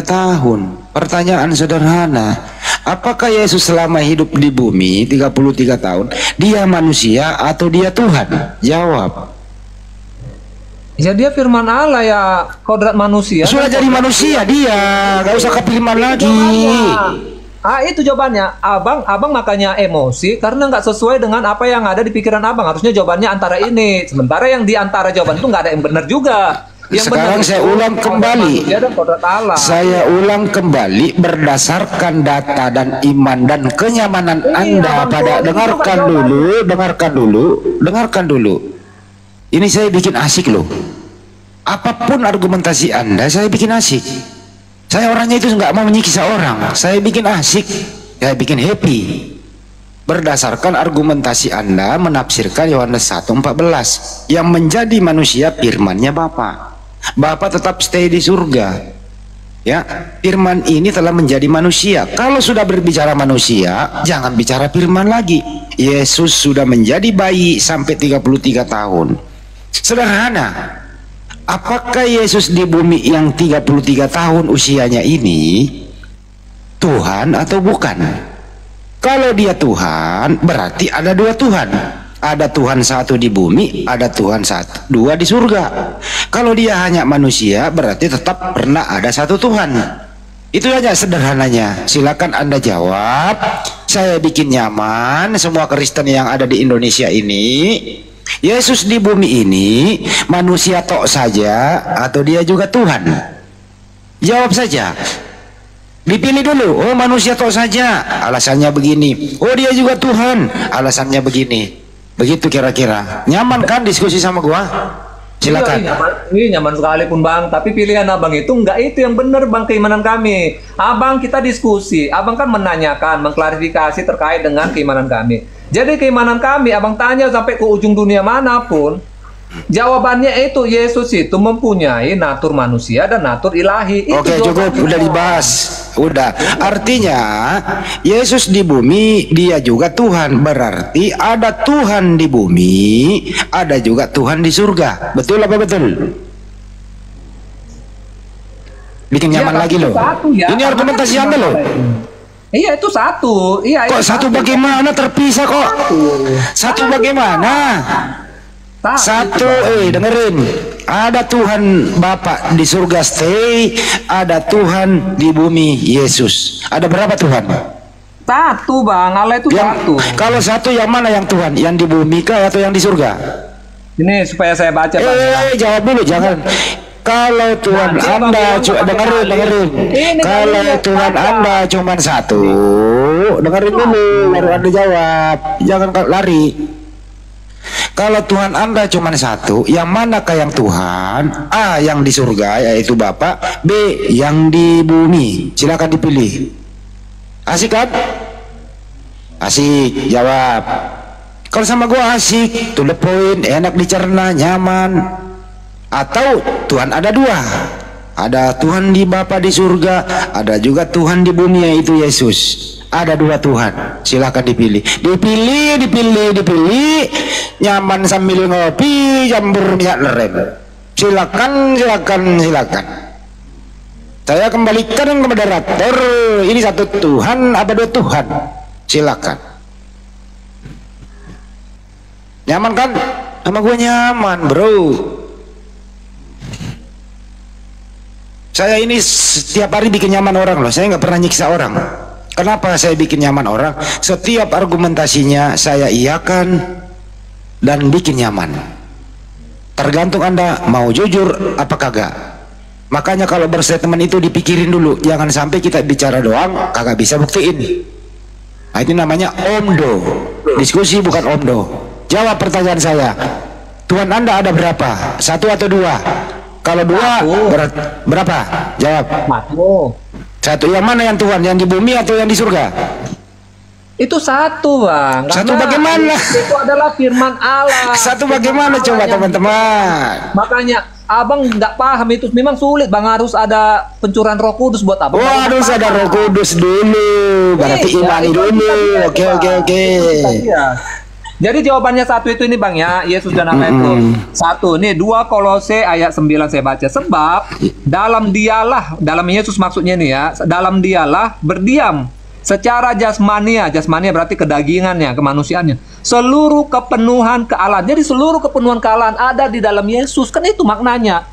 tahun. Pertanyaan sederhana. Apakah Yesus selama hidup di bumi 33 tahun dia manusia atau dia Tuhan? Jawab. Ya dia firman Allah ya kodrat manusia. Sudah jadi manusia dia, gak usah ke firman lagi. jawabannya. Ah itu jawabannya. Abang, abang makanya emosi karena nggak sesuai dengan apa yang ada di pikiran abang. Harusnya jawabannya antara ini. Sementara yang di antara jawaban itu nggak ada yang benar juga. Yang Sekarang benar saya ulang kembali. Saya ulang kembali berdasarkan data dan iman dan kenyamanan Iya, Anda pada dengarkan itu dulu, dengarkan dulu, dengarkan dulu. Ini saya bikin asik loh. Apa pun argumentasi Anda, saya bikin asik. Saya orangnya itu nggak mau menyiksa orang. Saya bikin asik, saya bikin happy. Berdasarkan argumentasi Anda menafsirkan Yohanes 1:14 yang menjadi manusia firmannya Bapa. Bapa tetap stay di surga. Ya, firman ini telah menjadi manusia. Kalau sudah berbicara manusia, jangan bicara firman lagi. Yesus sudah menjadi bayi sampai 33 tahun. Sederhana. Apakah Yesus di bumi yang 33 tahun usianya ini Tuhan atau bukan? Kalau dia Tuhan, berarti ada dua Tuhan. Ada Tuhan satu di bumi, ada Tuhan satu, dua di surga. Kalau dia hanya manusia, berarti tetap pernah ada satu Tuhan. Itu aja sederhananya. Silakan Anda jawab. Saya bikin nyaman semua Kristen yang ada di Indonesia ini. Yesus di bumi ini manusia tok saja atau dia juga Tuhan? Jawab saja. Dipilih dulu. Oh manusia tok saja. Alasannya begini. Oh dia juga Tuhan. Alasannya begini. Begitu kira-kira. Nyaman kan diskusi sama gua? Silakan. Iya, Ini nyaman, ini nyaman sekali pun bang. Tapi pilihan abang itu nggak itu yang benar bang keimanan kami. Abang kita diskusi. Abang kan menanyakan, mengklarifikasi terkait dengan keimanan kami. Jadi keimanan kami, abang tanya sampai ke ujung dunia mana pun. Jawabannya itu Yesus itu mempunyai natur manusia dan natur ilahi. Itu Oke cukup udah dibahas udah. Artinya Yesus di bumi dia juga Tuhan. Berarti ada Tuhan di bumi ada juga Tuhan di surga. Betul apa betul? Bikin Iya, nyaman lagi loh. satu ya. ini argumentasi kan anda loh. Iya itu satu. Iya. kok itu satu bagaimana? Terpisah kok. Satu bagaimana Satu. Satu, eh dengerin. Ada Tuhan Bapa di surga stay, ada Tuhan di bumi Yesus. Ada berapa Tuhan? Satu bang, Allah itu Yang, satu. kalau satu yang mana yang Tuhan? Yang di bumi kah atau yang di surga? Ini supaya saya baca bang. ya. Eh, jawab dulu jangan. Kalau Tuhan Bang Anda bilang cu- pakai dengerin dengerin. Kalau Tuhan. Anda cuma satu, dengerin dulu baru Anda jawab. Jangan lari. Kalau Tuhan Anda cuma satu, yang manakah yang Tuhan? A yang di surga yaitu Bapak, B yang di bumi. Silakan dipilih. Asik kan? Asik, jawab. Kalau sama gua asik, to the point, enak dicerna, nyaman. Atau Tuhan ada dua. Ada Tuhan di Bapa di surga, ada juga Tuhan di bumi yaitu Yesus. Ada dua Tuhan. Silakan dipilih. Dipilih, dipilih, dipilih. Nyaman sambil ngopi, jambur minyak lem. Silakan, silakan, silakan. Saya kembalikan ke moderator. Ini satu Tuhan apa dua Tuhan? Silakan. Nyaman kan? Sama gue nyaman, bro. Saya ini setiap hari bikin nyaman orang loh. Saya nggak pernah nyiksa orang. Kenapa saya bikin nyaman orang? Setiap argumentasinya saya iakan dan bikin nyaman. Tergantung anda mau jujur apa kagak. Makanya kalau berstatement itu dipikirin dulu. Jangan sampai kita bicara doang kagak bisa buktiin. Nah, itu namanya omdo. Diskusi bukan omdo. Jawab pertanyaan saya. Tuhan anda ada berapa? Satu atau dua? Kalau dua ber- berapa? Jawab. Satu. Satu yang mana yang Tuhan? Yang di bumi atau yang di surga? Itu satu bang. Satu Karena bagaimana? Itu adalah firman Allah. Satu Firman bagaimana Allah coba teman-teman? Makanya abang nggak paham itu memang sulit bang harus ada pencurahan roh kudus buat abang. Oh Baru harus ada roh kudus dulu. Berarti Iya, imani dulu. Oke oke oke. Jadi jawabannya satu itu ini bang ya. Yesus dan Allah itu. Satu nih dua Kolose ayat 9 saya baca. Sebab dalam dialah dalam Yesus maksudnya nih ya dalam dialah berdiam secara jasmania. Jasmania berarti kedagingannya kemanusiaannya. Seluruh kepenuhan kealahan jadi seluruh kepenuhan kealahan ada di dalam Yesus. Kan itu maknanya.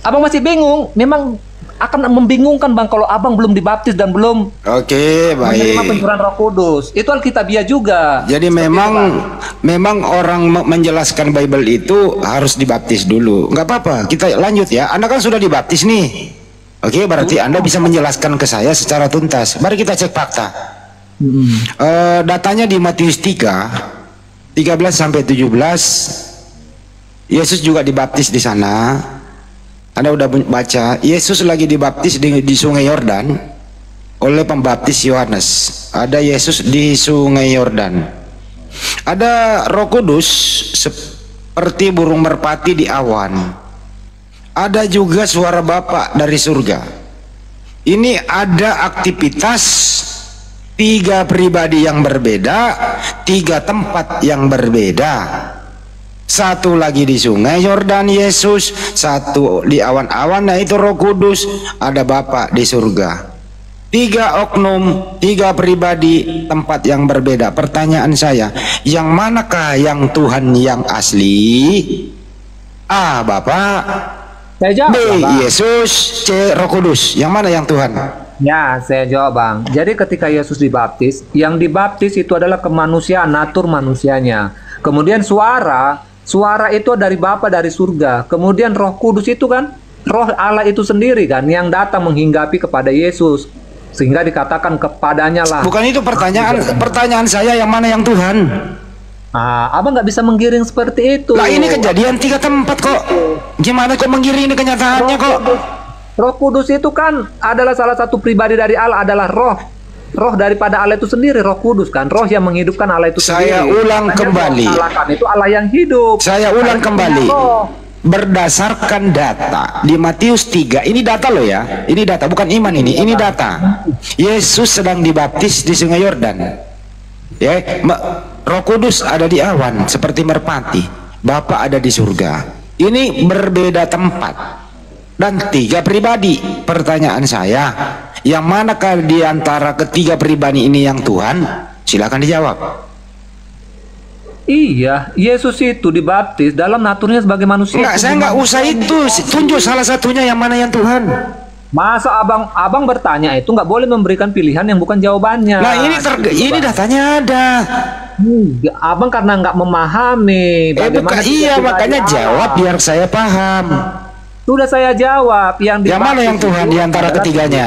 Abang masih bingung memang akan membingungkan bang kalau abang belum dibaptis dan belum Oke menerima baik. pencurahan Roh Kudus. Itu Alkitabiah juga. Jadi Seperti memang itu, memang orang me- menjelaskan Bible itu harus dibaptis dulu. Nggak apa-apa. Kita lanjut ya. Anda kan sudah dibaptis nih. Oke, berarti Anda bisa menjelaskan ke saya secara tuntas. Mari kita cek fakta. Eh, datanya di Matius 3 13 sampai 17 Yesus juga dibaptis di sana. Anda udah bu- baca, Yesus lagi dibaptis di, di Sungai Yordan oleh pembaptis Yohanes. Ada Yesus di Sungai Yordan. Ada Roh Kudus seperti burung merpati di awan. Ada juga suara Bapa dari surga. Ini ada aktivitas tiga pribadi yang berbeda, tiga tempat yang berbeda. Satu lagi di sungai Yordan Yesus, satu di awan-awan nah itu Roh Kudus, ada Bapa di surga. Tiga oknum, tiga pribadi, tempat yang berbeda. Pertanyaan saya, yang manakah yang Tuhan yang asli? A. Bapak, Saya jawab. B. Bang. Yesus, C. Roh Kudus. Yang mana yang Tuhan? Ya, saya jawab bang. Jadi ketika Yesus dibaptis, yang dibaptis itu adalah kemanusiaan, natur manusianya. Kemudian suara, suara itu dari Bapa dari surga. Kemudian Roh Kudus itu kan, Roh Allah itu sendiri kan, yang datang menghinggapi kepada Yesus, sehingga dikatakan kepadanya lah. Bukan itu pertanyaan pertanyaan saya yang mana yang Tuhan? Ah, abang nggak bisa menggiring seperti itu. Lah ini kejadian tiga tempat kok. Gimana kok menggiring ini kenyataannya kok? Roh Kudus itu kan adalah salah satu pribadi dari Allah adalah roh. Roh daripada Allah itu sendiri, Roh Kudus kan, roh yang menghidupkan Allah itu Saya sendiri. ulang Makanya kembali. Allah itu Allah yang hidup. Saya ulang Allah kembali. Berdasarkan data di Matius 3, ini data loh ya. Ini data bukan iman ini, ini data. Yesus sedang dibaptis di Sungai Yordan. Ya, Roh Kudus ada di awan seperti merpati. Bapa ada di surga. Ini berbeda tempat dan tiga pribadi. Pertanyaan saya, yang manakah di antara ketiga pribadi ini yang Tuhan? Silakan dijawab. Iya, Yesus itu dibaptis dalam naturnya sebagai manusia. Enggak, saya enggak usah itu. Tunjuk salah satunya yang mana yang Tuhan. Masa abang abang bertanya itu nggak boleh memberikan pilihan yang bukan jawabannya. Nah ini ter ini datanya ada. Enggak, abang karena nggak memahami. Eh bukan tiga iya makanya jawab biar saya paham. Sudah saya jawab yang Yang mana yang Tuhan itu di antara ketiganya?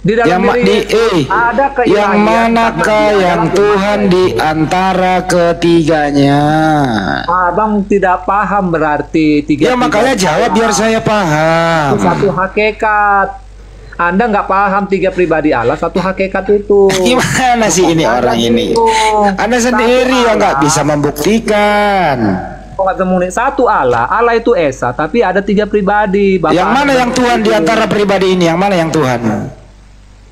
Di dalam Yang diri di eh ada keilahian yang manakah yang Tuhan di antara ketiganya? Abang tidak paham berarti tiga. Ya makanya pribadi jawab biar saya Itu paham. satu hakikat. Anda nggak paham tiga pribadi Allah satu hakikat itu. Gimana sih ini orang ini? Anda sendiri yang nggak bisa membuktikan. Satu Allah, Allah itu esa, tapi ada tiga pribadi. Bapak Yang mana yang Tuhan di antara pribadi ini? Yang mana yang Tuhan?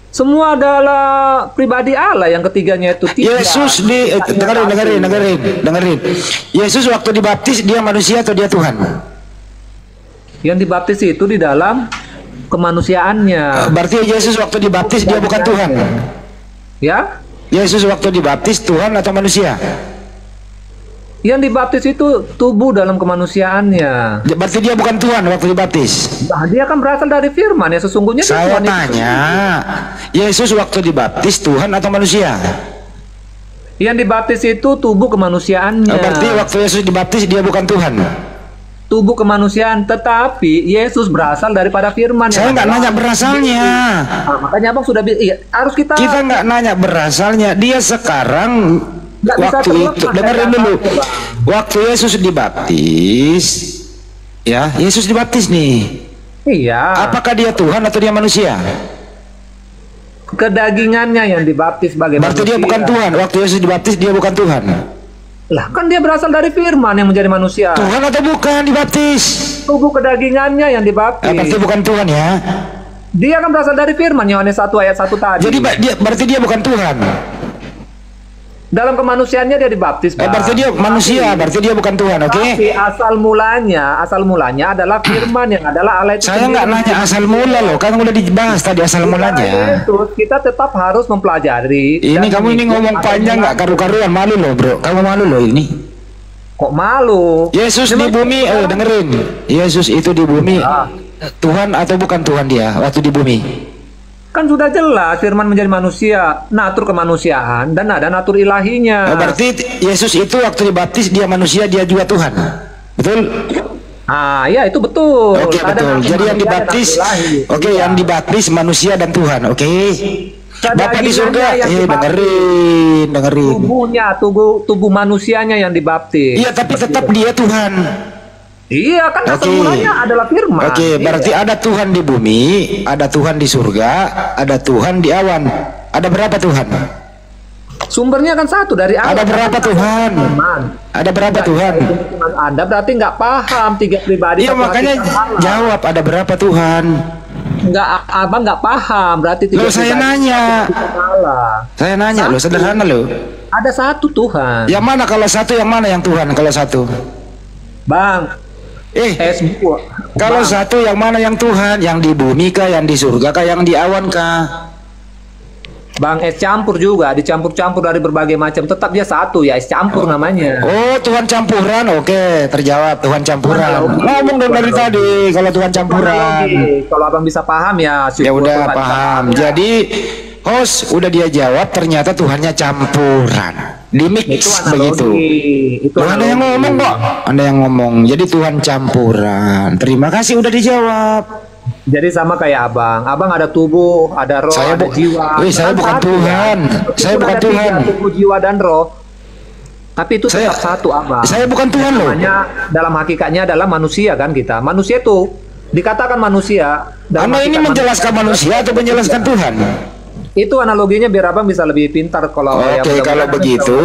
Semua adalah pribadi Allah. Yang ketiganya itu tiga. Yesus di eh, dengerin dengerin dengerin dengerin. Yesus waktu dibaptis dia manusia atau dia Tuhan? Yang dibaptis itu di dalam kemanusiaannya. Berarti Yesus waktu dibaptis dia bukan Tuhan. Ya, Yesus waktu dibaptis Tuhan atau manusia? Yang dibaptis itu tubuh dalam kemanusiaannya. Berarti dia bukan Tuhan waktu dibaptis. Nah, dia kan berasal dari firman ya sesungguhnya Saya Tuhan itu. tanya, Yesus waktu dibaptis Tuhan atau manusia? Yang dibaptis itu tubuh kemanusiaannya. Oh, Berarti waktu Yesus dibaptis dia bukan Tuhan. tubuh kemanusiaan, tetapi Yesus berasal daripada firman. Saya yang nggak nanya berasalnya. Ah, makanya abang sudah iya, harus kita. Kita nggak nanya berasalnya. Dia sekarang Nggak bisa waktu itu dengerin dulu. Waktu Yesus dibaptis, ya Yesus dibaptis nih. Iya. Apakah dia Tuhan atau dia manusia? Kedagingannya yang dibaptis sebagai Berarti dia manusia. bukan Tuhan. Waktu Yesus dibaptis dia bukan Tuhan. Lah kan dia berasal dari firman yang menjadi manusia. Tuhan atau bukan dibaptis? Tubuh kedagingannya yang dibaptis. Eh, berarti bukan Tuhan ya. Dia kan berasal dari firman Yohanes 1 ayat 1 tadi. Jadi dia berarti dia bukan Tuhan. Dalam kemanusiaannya dia dibaptis. Eh, berarti dia manusia, berarti dia bukan Tuhan, oke? Tapi asal mulanya, asal mulanya adalah firman yang adalah Allah itu Saya nggak nanya asal mula loh, kan udah dibahas tadi asal mulanya. Terus kita tetap harus mempelajari. Ini kamu ini ngomong panjang nggak karu-karuan malu loh bro, kamu malu loh ini. Kok malu? Yesus di Memang- bumi, oh dengerin, Yesus itu di bumi, Ah. Tuhan atau bukan Tuhan dia waktu di bumi? Kan sudah jelas firman menjadi manusia, natur kemanusiaan dan ada natur ilahinya. Oh, berarti Yesus itu waktu dibaptis dia manusia, dia juga Tuhan, betul? Ah, ya itu betul. Oke Ada betul. Jadi yang dibaptis, oke Iya. yang dibaptis manusia dan Tuhan, oke? Bapak di surga, eh dibaptis. dengerin, dengerin. tubuhnya, tubuh tubuh manusianya yang dibaptis. Iya tapi tetap dia Tuhan. Iya, kan asal mulanya adalah firman. Oke, Iya. berarti ada Tuhan di bumi, ada Tuhan di surga, ada Tuhan di awan. Ada berapa Tuhan? Sumbernya kan satu dari Ada Allah. berapa Tuhan? Firman. Ada berapa Tuhan? Anda berarti nggak paham tiga pribadi. Iya makanya jawab ada berapa Tuhan? Nggak, abang nggak paham berarti tiga Loh saya nanya, saya nanya loh sederhana loh. Ada satu Tuhan. Yang mana kalau satu, yang mana yang Tuhan kalau satu? Bang, Eh, es buah. kalau Bang, satu yang mana yang Tuhan? Yang di bumi kah, yang di surga kah, yang di awan kah? Bang es campur juga, dicampur-campur dari berbagai macam, tetap dia satu ya es campur namanya. Oh, Tuhan campuran. Oke, terjawab Tuhan campuran. Ngomong dong dari tadi kalau Tuhan campuran. Kalau abang bisa paham ya. Ya udah paham. Jadi host udah dia jawab ternyata Tuhannya campuran. Di mix itu begitu. Itu Loh, ada yang ngomong kok. Ada yang ngomong. Jadi Tuhan campuran. Terima kasih udah dijawab. Jadi sama kayak abang. Abang ada tubuh, ada roh, Saya ada jiwa. Wih, saya Kan bukan satu, Tuhan. Saya bukan Tuhan. tubuh, jiwa dan roh. Tapi itu Saya- tetap satu abang. Saya bukan Tuhan loh. Namanya dalam hakikatnya adalah manusia kan kita. Manusia itu dikatakan manusia. Anda ini menjelaskan manusia atau menjelaskan Tuhan? Itu analoginya biar abang bisa lebih pintar kalau Oke, mudah-mudahan kalau begitu,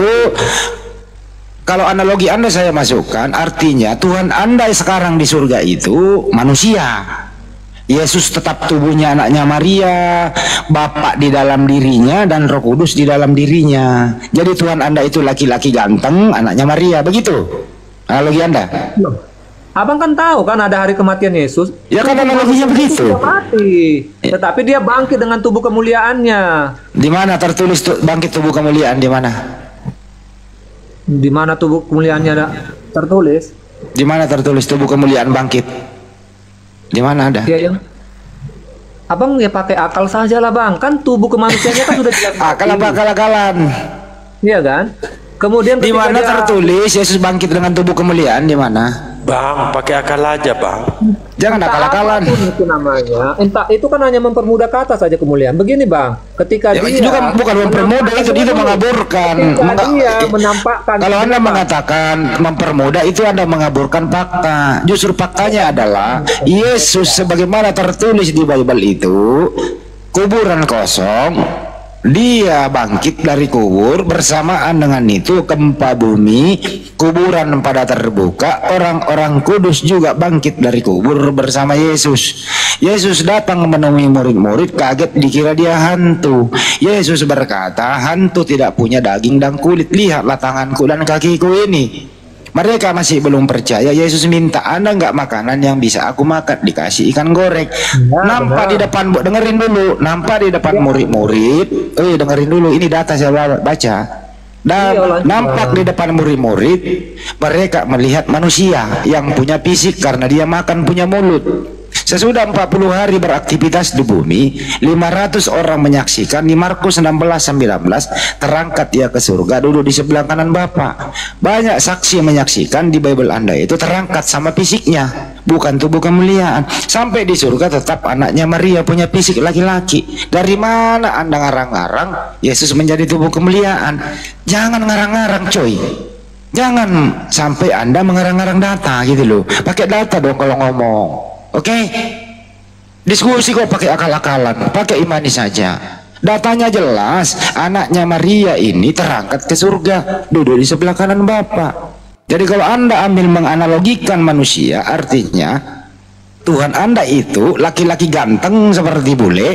kalau analogi Anda saya masukkan, artinya Tuhan Anda sekarang di surga itu manusia. Yesus tetap tubuhnya anaknya Maria, Bapak di dalam dirinya dan Roh Kudus di dalam dirinya. Jadi Tuhan Anda itu laki-laki ganteng, anaknya Maria, begitu. Analogi Anda. Loh, Abang kan tahu kan ada hari kematian Yesus. Ya kan analoginya begitu. Dia mati, tetapi dia bangkit dengan tubuh kemuliaannya. Di mana tertulis tu- bangkit tubuh kemuliaan di mana? Di mana tubuh kemuliaannya ada tertulis? Di mana tertulis tubuh kemuliaan bangkit? Di mana ada? Ya yang Abang ya pakai akal saja lah bang, kan tubuh kemanusiaannya kan sudah jelas Akal apa akal-akalan? Iya kan? Kemudian Di mana dia- tertulis Yesus bangkit dengan tubuh kemuliaan di mana? Bang, pakai akal aja, Bang. Jangan Entah akal-akalan. itu namanya. Entah itu kan hanya mempermudah kata saja kemuliaan. Begini bang, ketika Ya, dia itu kan bukan mempermudah itu itu Ketika mengaburkan. dia Menga- menampakkan Kalau Anda mengatakan mempermudah itu Anda mengaburkan fakta. Justru faktanya adalah Yesus sebagaimana tertulis di Bible itu kuburan kosong dia bangkit dari kubur bersamaan dengan itu gempa bumi kuburan pada terbuka orang-orang kudus juga bangkit dari kubur bersama Yesus. Yesus datang menemui murid-murid kaget dikira dia hantu. Yesus berkata hantu tidak punya daging dan kulit lihatlah tanganku dan kakiku ini mereka masih belum percaya. Yesus minta Anda nggak makanan yang bisa aku makan? Dikasih ikan goreng. Nampak di depan bu dengerin dulu. Nampak di depan murid-murid. Eh dengerin dulu ini data saya baca. Dan Iya, nampak di depan murid-murid mereka melihat manusia yang punya fisik karena dia makan punya mulut Sesudah 40 hari beraktivitas di bumi, 500 orang menyaksikan di Markus 16-19 terangkat dia ke surga duduk di sebelah kanan Bapa. Banyak saksi menyaksikan di Bible Anda itu terangkat sama fisiknya, bukan tubuh kemuliaan. Sampai di surga tetap anaknya Maria punya fisik laki-laki. Dari mana Anda ngarang-ngarang Yesus menjadi tubuh kemuliaan? Jangan ngarang-ngarang coy. Jangan sampai Anda mengarang-arang data gitu loh. Pakai data dong kalau ngomong. Oke? Diskusi kok pakai akal-akalan, pakai imani saja. Datanya jelas, anaknya Maria ini terangkat ke surga, duduk di sebelah kanan Bapa. Jadi kalau Anda ambil menganalogikan manusia, artinya Tuhan Anda itu laki-laki ganteng seperti bule,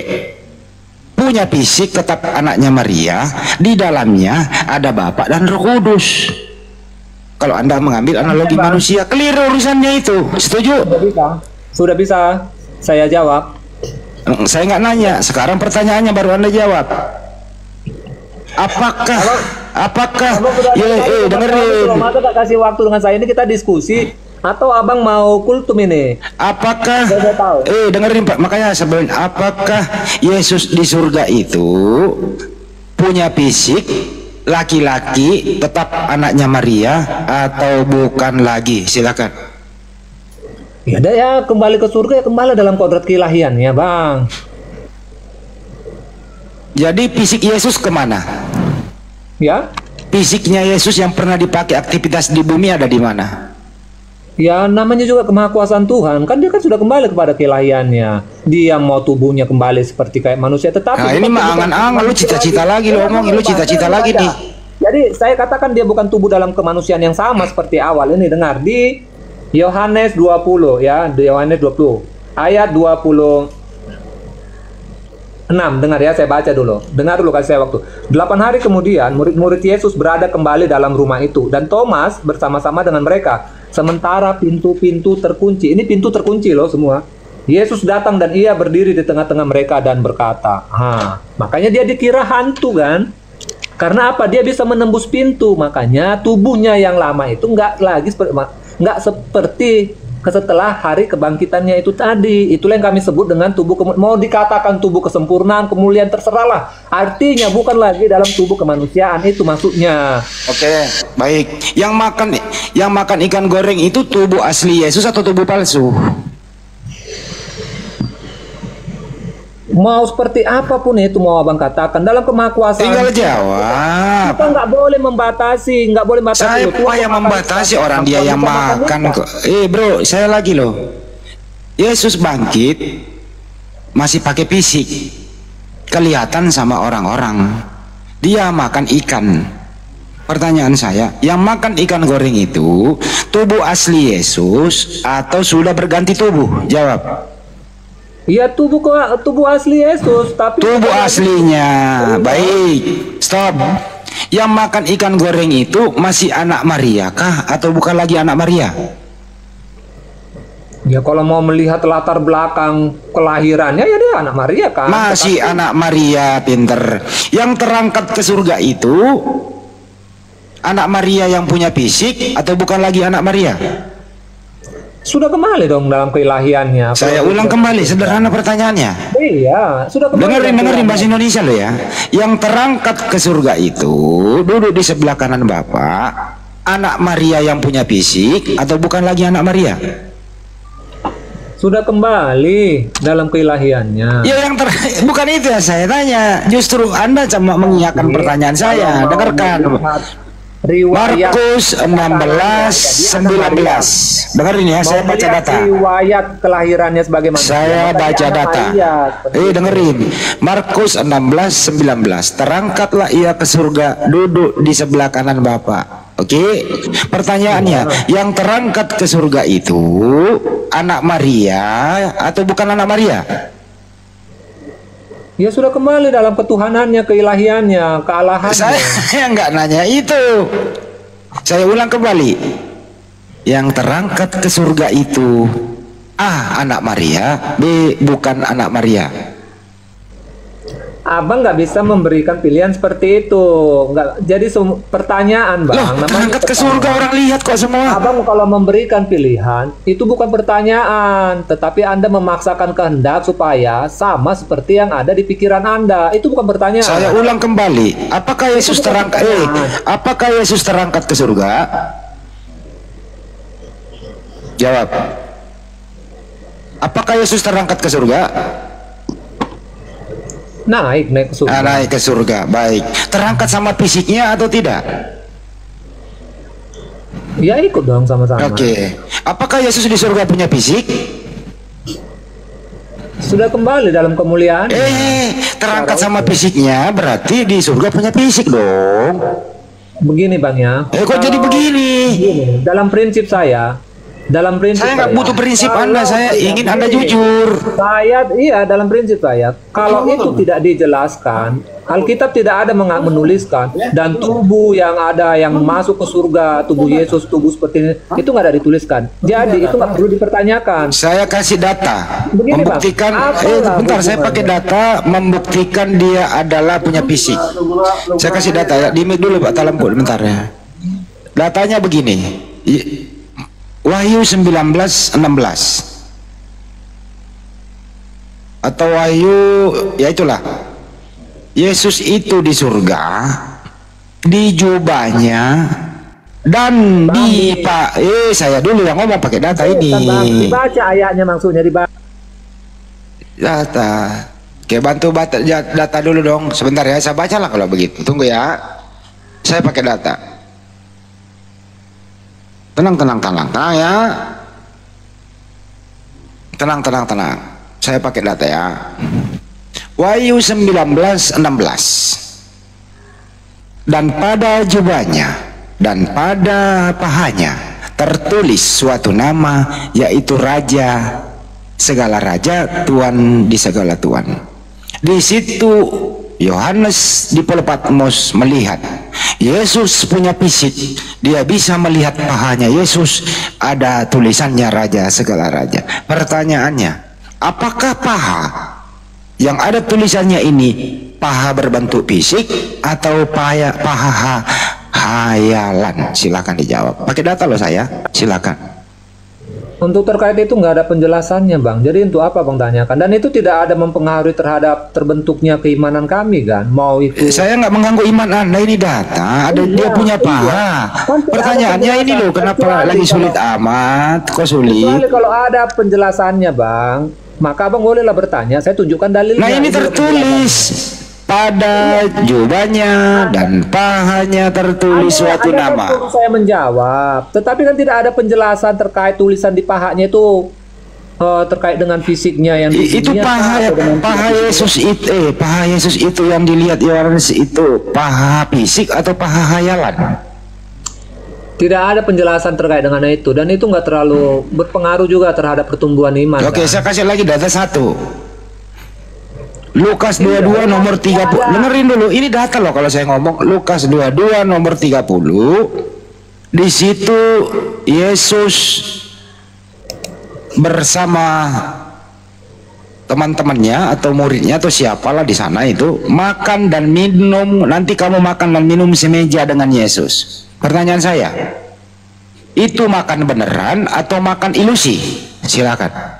punya fisik tetap anaknya Maria, di dalamnya ada Bapak dan Roh Kudus. Kalau Anda mengambil analogi manusia, keliru urusannya itu. Setuju? bisa, sudah bisa saya jawab. Mm, Saya nggak nanya. Sekarang pertanyaannya baru Anda jawab. Apakah apakah ya eh dengerin. Masa tak kasih waktu dengan saya ini kita diskusi atau abang mau kultum ini? Apakah tahu. eh dengerin Pak, makanya sebelum apakah Yesus di surga itu punya fisik laki-laki tetap anaknya Maria atau bukan lagi? Silakan. Ya ada ya kembali ke surga ya kembali dalam kodrat keilahiannya bang. Jadi fisik Yesus ke mana? Ya, Fisiknya Yesus yang pernah dipakai aktivitas di bumi ada di mana? ya namanya juga kemahakuasaan Tuhan kan dia kan sudah kembali kepada keilahiannya. Dia mau tubuhnya kembali seperti kayak manusia tetapi Nah, ini mah angan-angan, lu cita-cita lagi, lu omongin, lu cita-cita lagi nih. Jadi saya katakan dia bukan tubuh dalam kemanusiaan yang sama seperti awal ini dengar di Yohanes 20 ya, Yohanes 20 ayat 20 6 dengar ya saya baca dulu. Dengar dulu kasih saya waktu. 8 hari kemudian murid-murid Yesus berada kembali dalam rumah itu. Dan Thomas bersama-sama dengan mereka. Sementara pintu-pintu terkunci ini pintu terkunci loh semua. Yesus datang dan ia berdiri di tengah-tengah mereka dan berkata, ha, makanya dia dikira hantu kan? Karena apa? Dia bisa menembus pintu, makanya tubuhnya yang lama itu nggak lagi seperti nggak seperti setelah hari kebangkitannya itu tadi. Itulah yang kami sebut dengan tubuh mau dikatakan tubuh kesempurnaan, kemuliaan terserahlah. Artinya bukan lagi dalam tubuh kemanusiaan itu maksudnya. Oke, baik. Yang makan yang makan ikan goreng itu tubuh asli Yesus atau tubuh palsu? Mau seperti apa pun itu mau abang katakan dalam kemakuasaan Tinggal jawab. kita nggak boleh membatasi, nggak boleh membatasi. Saya Tuhan yang membatasi ikan, orang dia yang makan kok. Eh bro, saya lagi loh. Yesus bangkit masih pakai fisik. Kelihatan sama orang-orang. Dia makan ikan. Pertanyaan saya, yang makan ikan goreng itu tubuh asli Yesus atau sudah berganti tubuh? Jawab. Iya tubuh tubuh asli Yesus, tapi Tubuh aslinya. Baik. Stop. Yang makan ikan goreng itu masih anak Maria kah atau bukan lagi anak Maria? Ya kalau mau melihat latar belakang kelahirannya ya dia anak Maria kan. Masih anak Maria pinter. Yang terangkat ke surga itu anak Maria yang punya fisik atau bukan lagi anak Maria? Sudah kembali dong dalam keilahiannya. Saya ulang kembali sederhana pertanyaannya. Iya, sudah kembali. Dengerin dengerin bahasa. Indonesia lo ya. Yang terangkat ke surga itu duduk di sebelah kanan Bapak, anak Maria yang punya fisik atau bukan lagi anak Maria? Sudah kembali dalam keilahiannya. Ya yang ter bukan itu ya saya tanya. Justru Anda cuma mengiyakan pertanyaan saya. Dengarkan. Riwayat Markus 16 19. Dengerin ya, saya baca data. Riwayat kelahirannya sebagai manusia. Saya baca data. Eh dengerin. Markus 16 19. Terangkatlah ia ke surga, duduk di sebelah kanan Bapa. Oke. Pertanyaannya, yang terangkat ke surga itu anak Maria atau bukan anak Maria? Ya sudah kembali dalam ketuhanannya, keilahiannya, kealahannya. Saya nggak nanya itu. Saya ulang kembali. Yang terangkat ke surga itu A. Anak Maria B. Bukan anak Maria Abang nggak bisa memberikan pilihan seperti itu. Nggak. Jadi pertanyaan bang. Loh namanya ke surga orang lihat kok semua Abang kalau memberikan pilihan itu bukan pertanyaan, tetapi Anda memaksakan kehendak supaya sama seperti yang ada di pikiran Anda. Itu bukan pertanyaan. Saya ulang kembali Apakah Yesus terangkat eh. Apakah Yesus terangkat ke surga Jawab Apakah Yesus terangkat ke surga naik naik ke surga. Ah, naik ke surga baik Terangkat sama fisiknya atau tidak Ya ikut dong sama-sama. Oke. Apakah Yesus di surga punya fisik? Sudah kembali dalam kemuliaan. Eh, terangkat sama fisiknya berarti di surga punya fisik dong. Begini bang ya. Eh, kok jadi begini? Begini, dalam prinsip saya, dalam prinsip Saya nggak butuh prinsip kalau Anda, saya ingin Anda begini, jujur. Saya iya dalam prinsip saya, kalau itu tidak dijelaskan, Alkitab tidak ada menuliskan dan tubuh yang ada yang masuk ke surga, tubuh Yesus, tubuh seperti ini, itu nggak ada dituliskan. Jadi itu nggak perlu dipertanyakan. Saya kasih data Begini, membuktikan eh bentar saya pakai data membuktikan dia adalah punya fisik. Saya kasih data ya. Di mic dulu Pak Talampu bentar ya. Datanya begini. Wahyu 19 16 atau Wahyu ya itulah. Yesus itu di surga di jubahnya dan di pak eh saya dulu yang ngomong pakai data ini. Kan, Bang, dibaca ayatnya maksudnya dibaca. data. Oke bantu data dulu dong. Sebentar ya saya baca lah kalau begitu. Tunggu ya. Saya pakai data tenang tenang tenang. Tenang ya. Tenang tenang tenang. Saya pakai data ya. Wahyu 19 16 dan pada jubahnya dan pada pahanya tertulis suatu nama yaitu raja segala raja tuan di segala tuan. Di situ Yohanes di Pulau Patmos melihat Yesus punya fisik dia bisa melihat pahanya Yesus ada tulisannya raja segala raja pertanyaannya apakah paha yang ada tulisannya ini paha berbentuk fisik atau paha paha ha- hayalan? Silakan dijawab. Pakai data loh saya. Silakan. Untuk terkait itu nggak ada penjelasannya bang. Jadi untuk apa bang tanyakan? Dan itu tidak ada mempengaruhi terhadap terbentuknya keimanan kami kan. Mau itu Saya nggak mengganggu iman Anda ini data. Ada dia Iya, punya iya. paha. Kan Pertanyaannya ini loh, kenapa penjelasan. lagi Kecuali sulit amat? Kok sulit? Kecuali kalau ada penjelasannya bang, maka abang bolehlah bertanya. Saya tunjukkan dalilnya. Nah ini tertulis pada jubahnya dan pahanya tertulis Ada- suatu ada nama. saya menjawab, tetapi kan tidak ada penjelasan terkait tulisan di pahanya itu eh, terkait dengan fisiknya yang di Itu paha paha. Yesus itu, eh, paha Yesus itu yang dilihat Yohanes itu paha fisik atau paha hayalan? Tidak ada penjelasan terkait dengan itu dan itu nggak terlalu berpengaruh juga terhadap pertumbuhan iman. Oke, kan? saya kasih lagi data satu. Lukas 22 nomor 30. Dengerin dulu, ini data loh kalau saya ngomong. Lukas 22 nomor 30. Di situ Yesus bersama teman-temannya atau muridnya atau siapalah di sana itu makan dan minum nanti kamu makan dan minum semeja dengan Yesus pertanyaan saya itu makan beneran atau makan ilusi silakan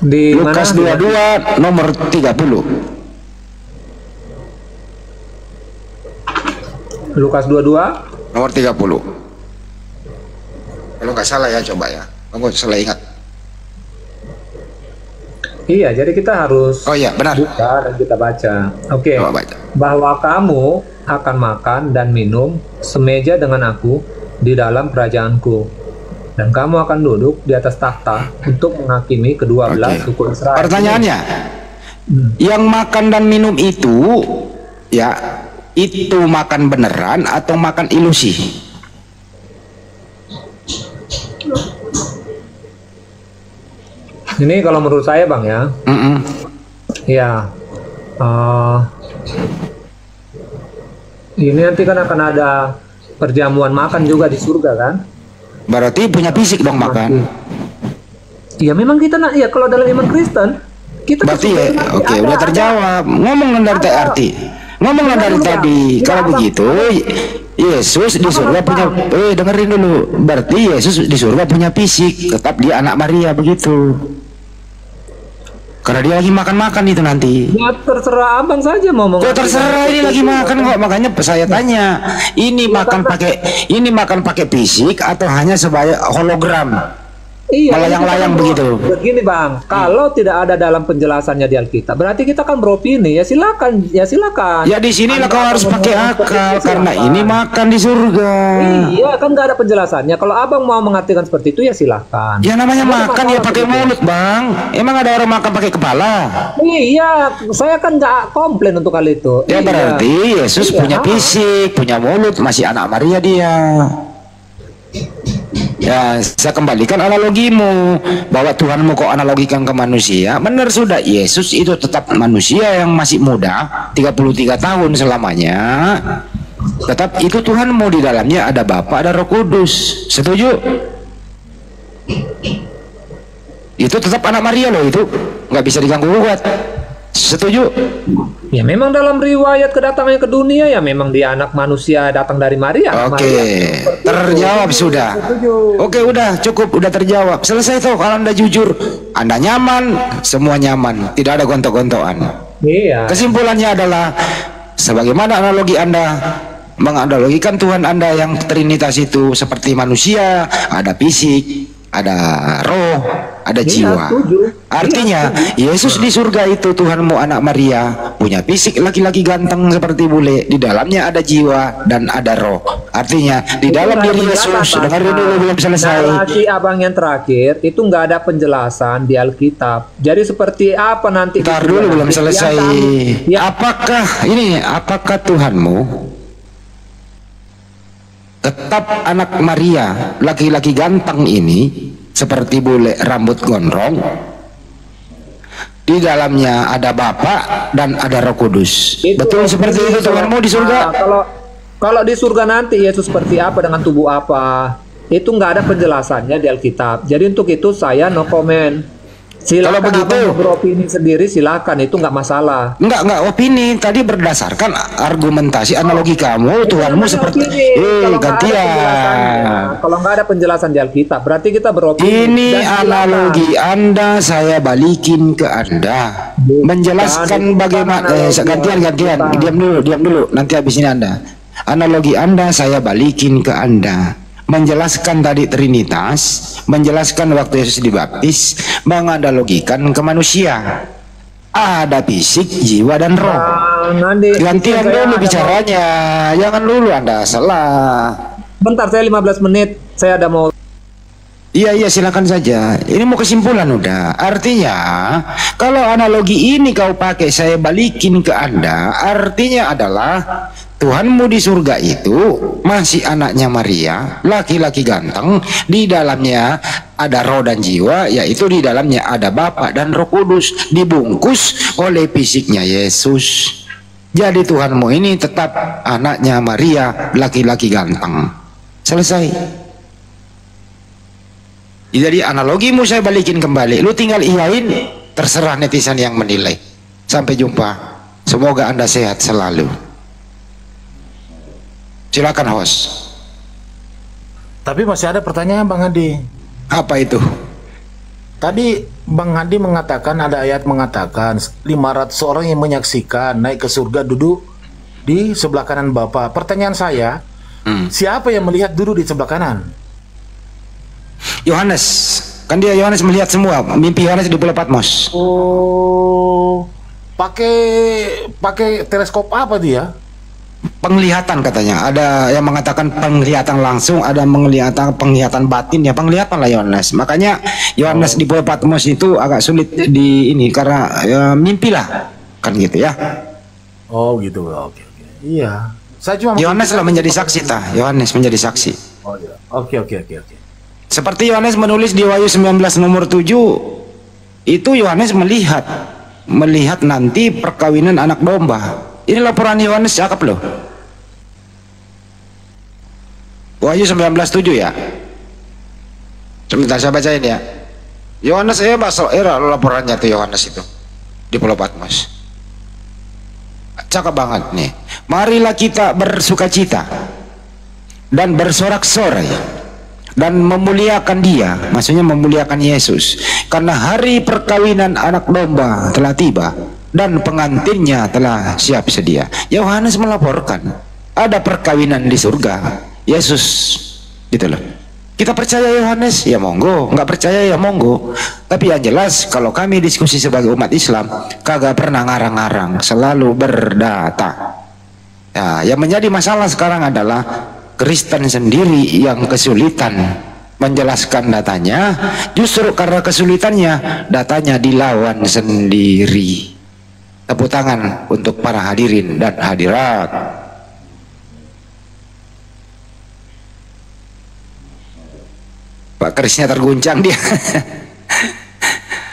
Di Lukas mana? 22 nomor 30 Lukas 22 nomor 30 kalau nggak salah ya coba ya kamu salah ingat Iya, jadi kita harus oh iya benar buka dan kita baca. Oke. baca Bahwa kamu akan makan dan minum semeja dengan aku di dalam kerajaanku. Dan kamu akan duduk di atas takhta untuk menghakimi kedua belah Oke. suku Israel. pertanyaannya Hmm. yang makan dan minum itu ya itu makan beneran atau makan ilusi Ini kalau menurut saya, Bang ya, Mm-mm. ya eh, ini nanti kan akan ada perjamuan makan juga di surga kan? Berarti punya fisik dong makan Iya memang kita nak ya kalau dalam iman Kristen kita berarti ya nanti oke ada- udah ada- terjawab. Ngomong dari Ada. arti ngomong Dengerin dari tadi. Bang. kalau begitu Yesus di surga punya eh dengerin dulu. Berarti Yesus di surga punya fisik. Tetap dia anak Maria begitu karena dia lagi makan-makan itu nanti. Ya terserah abang saja mau Kok mengerti. terserah ini lagi makan kok. Makanya saya tanya ini makan pakai ini makan pakai fisik atau hanya sebagai hologram Iya, melayang-layang begitu. Begini bang, kalau tidak ada dalam penjelasannya di Alkitab, berarti kita kan beropini. Ya silakan, ya silakan. ya di sinilah Anda kau harus pakai akal karena silakan. ini makan di surga Iya, kan nggak ada penjelasannya. Kalau abang mau mengartikan seperti itu ya silakan. ya namanya makan ya pakai begitu. mulut bang emang ada orang makan pakai kepala Iya, saya kan nggak komplain untuk hal itu. ya Iya. berarti Yesus Iya. punya fisik punya mulut masih anak Maria dia Ya, saya kembalikan analogimu bahwa Tuhanmu kok analogikan ke manusia. Benar sudah, Yesus itu tetap manusia yang masih muda, 33 tahun selamanya. Tetap itu Tuhanmu di dalamnya ada Bapa, ada Roh Kudus. Setuju? Itu tetap anak Maria loh itu, nggak bisa diganggu gugat. Setuju? Ya memang dalam riwayat kedatangannya ke dunia ya memang dia anak manusia datang dari Maria. Oke, Maria. terjawab sudah. Oke, udah cukup, udah terjawab. Selesai tuh kalau Anda jujur, Anda nyaman, semua nyaman, tidak ada gontok-gontokan. Iya. Kesimpulannya adalah sebagaimana analogi Anda menganalogikan Tuhan Anda yang Trinitas itu seperti manusia, ada fisik, ada roh, ada Iya, jiwa. Artinya Yesus di surga itu Tuhanmu anak Maria punya fisik laki-laki ganteng seperti bule, di dalamnya ada jiwa dan ada roh. Artinya di dalam Itu diri nggak ada Yesus dengerin dulu belum selesai. Narasi abang yang terakhir itu nggak ada penjelasan di Alkitab. Jadi seperti apa nanti? Ntar di dulu belum selesai. Ya, Apakah ini apakah Tuhanmu tetap anak Maria laki-laki ganteng ini seperti bule rambut gondrong di dalamnya ada Bapa dan ada Roh Kudus. itu- Betul seperti itu Tuhanmu di surga. Nah, kalau kalau di surga nanti Yesus seperti apa dengan tubuh apa? itu nggak ada penjelasannya di Alkitab. Jadi untuk itu saya no comment. Silakan Kalau begitu- beropini sendiri silakan itu nggak masalah. Enggak, enggak opini. Tadi berdasarkan argumentasi analogi kamu, Tuhanmu Namanya seperti opini. eh Kalau nggak ada penjelasannya, gantian. Kalau nggak ada penjelasan di Alkitab, berarti kita beropini. Ini silakan. analogi Anda saya balikin ke Anda. Menjelaskan Bukan bagaimana eh, gantian gantian. Diam dulu, diam dulu. Nanti habis ini Anda. Analogi Anda saya balikin ke Anda. Menjelaskan tadi Trinitas, menjelaskan waktu Yesus dibaptis, menganalogikan ke manusia. Ada fisik, jiwa dan roh. Andi, Gantian dulu bicaranya. Jangan dulu Anda salah. Bentar, saya 15 menit. Saya ada mau Iya iya silakan saja. Ini mau kesimpulan udah. Artinya kalau analogi ini kau pakai saya balikin ke anda. Artinya adalah Tuhanmu di surga itu masih anaknya Maria, laki-laki ganteng. Di dalamnya ada roh dan jiwa, yaitu di dalamnya ada Bapa dan Roh Kudus dibungkus oleh fisiknya Yesus. Jadi Tuhanmu ini tetap anaknya Maria, laki-laki ganteng. Selesai. Jadi analogimu saya balikin kembali. Lu tinggal iyain, terserah netizen yang menilai. Sampai jumpa. Semoga Anda sehat selalu. Silakan host. Tapi masih ada pertanyaan Bang Hadi. Apa itu? Tadi Bang Hadi mengatakan ada ayat mengatakan 500 orang yang menyaksikan naik ke surga duduk di sebelah kanan Bapa. Pertanyaan saya, Hmm. siapa yang melihat duduk di sebelah kanan? Yohanes. Kan dia Yohanes melihat semua. Mimpi Yohanes di Pulau Patmos. Oh, pakai pakai teleskop apa dia? Penglihatan katanya. Ada yang mengatakan penglihatan langsung, ada penglihatan penglihatan batin ya penglihatan lah Yohanes. Makanya Yohanes di Pulau Patmos itu agak sulit di ini karena ya, mimpi lah. Kan gitu ya. Oh gitu, oke oke. Iya, saya cuma Yohanes lah menjadi saksi tah. Yohanes menjadi saksi. Oh iya, oke oke oke oke. Seperti Yohanes menulis di Wahyu 19 nomor 7 itu Yohanes melihat melihat nanti perkawinan anak domba. Ini laporan Yohanes cakep loh. Wahyu 19:7 ya. Sebentar saya bacain ya. Yohanes eh bahasa era laporannya tuh Yohanes itu di Pulau Patmos. Cakep banget nih. Marilah kita bersukacita dan bersorak-sorai dan memuliakan dia maksudnya memuliakan Yesus karena hari perkawinan anak domba telah tiba dan pengantinnya telah siap sedia Yohanes melaporkan ada perkawinan di surga Yesus. Gitu loh. Kita percaya Yohanes? Ya monggo. Nggak percaya ya monggo. Tapi yang jelas kalau kami diskusi sebagai umat Islam kagak pernah ngarang-ngarang selalu berdata. Ya, yang menjadi masalah sekarang adalah Kristen sendiri yang kesulitan menjelaskan datanya, justru karena kesulitannya datanya dilawan sendiri. Tepuk tangan untuk para hadirin dan hadirat. Pak Krisnya terguncang dia.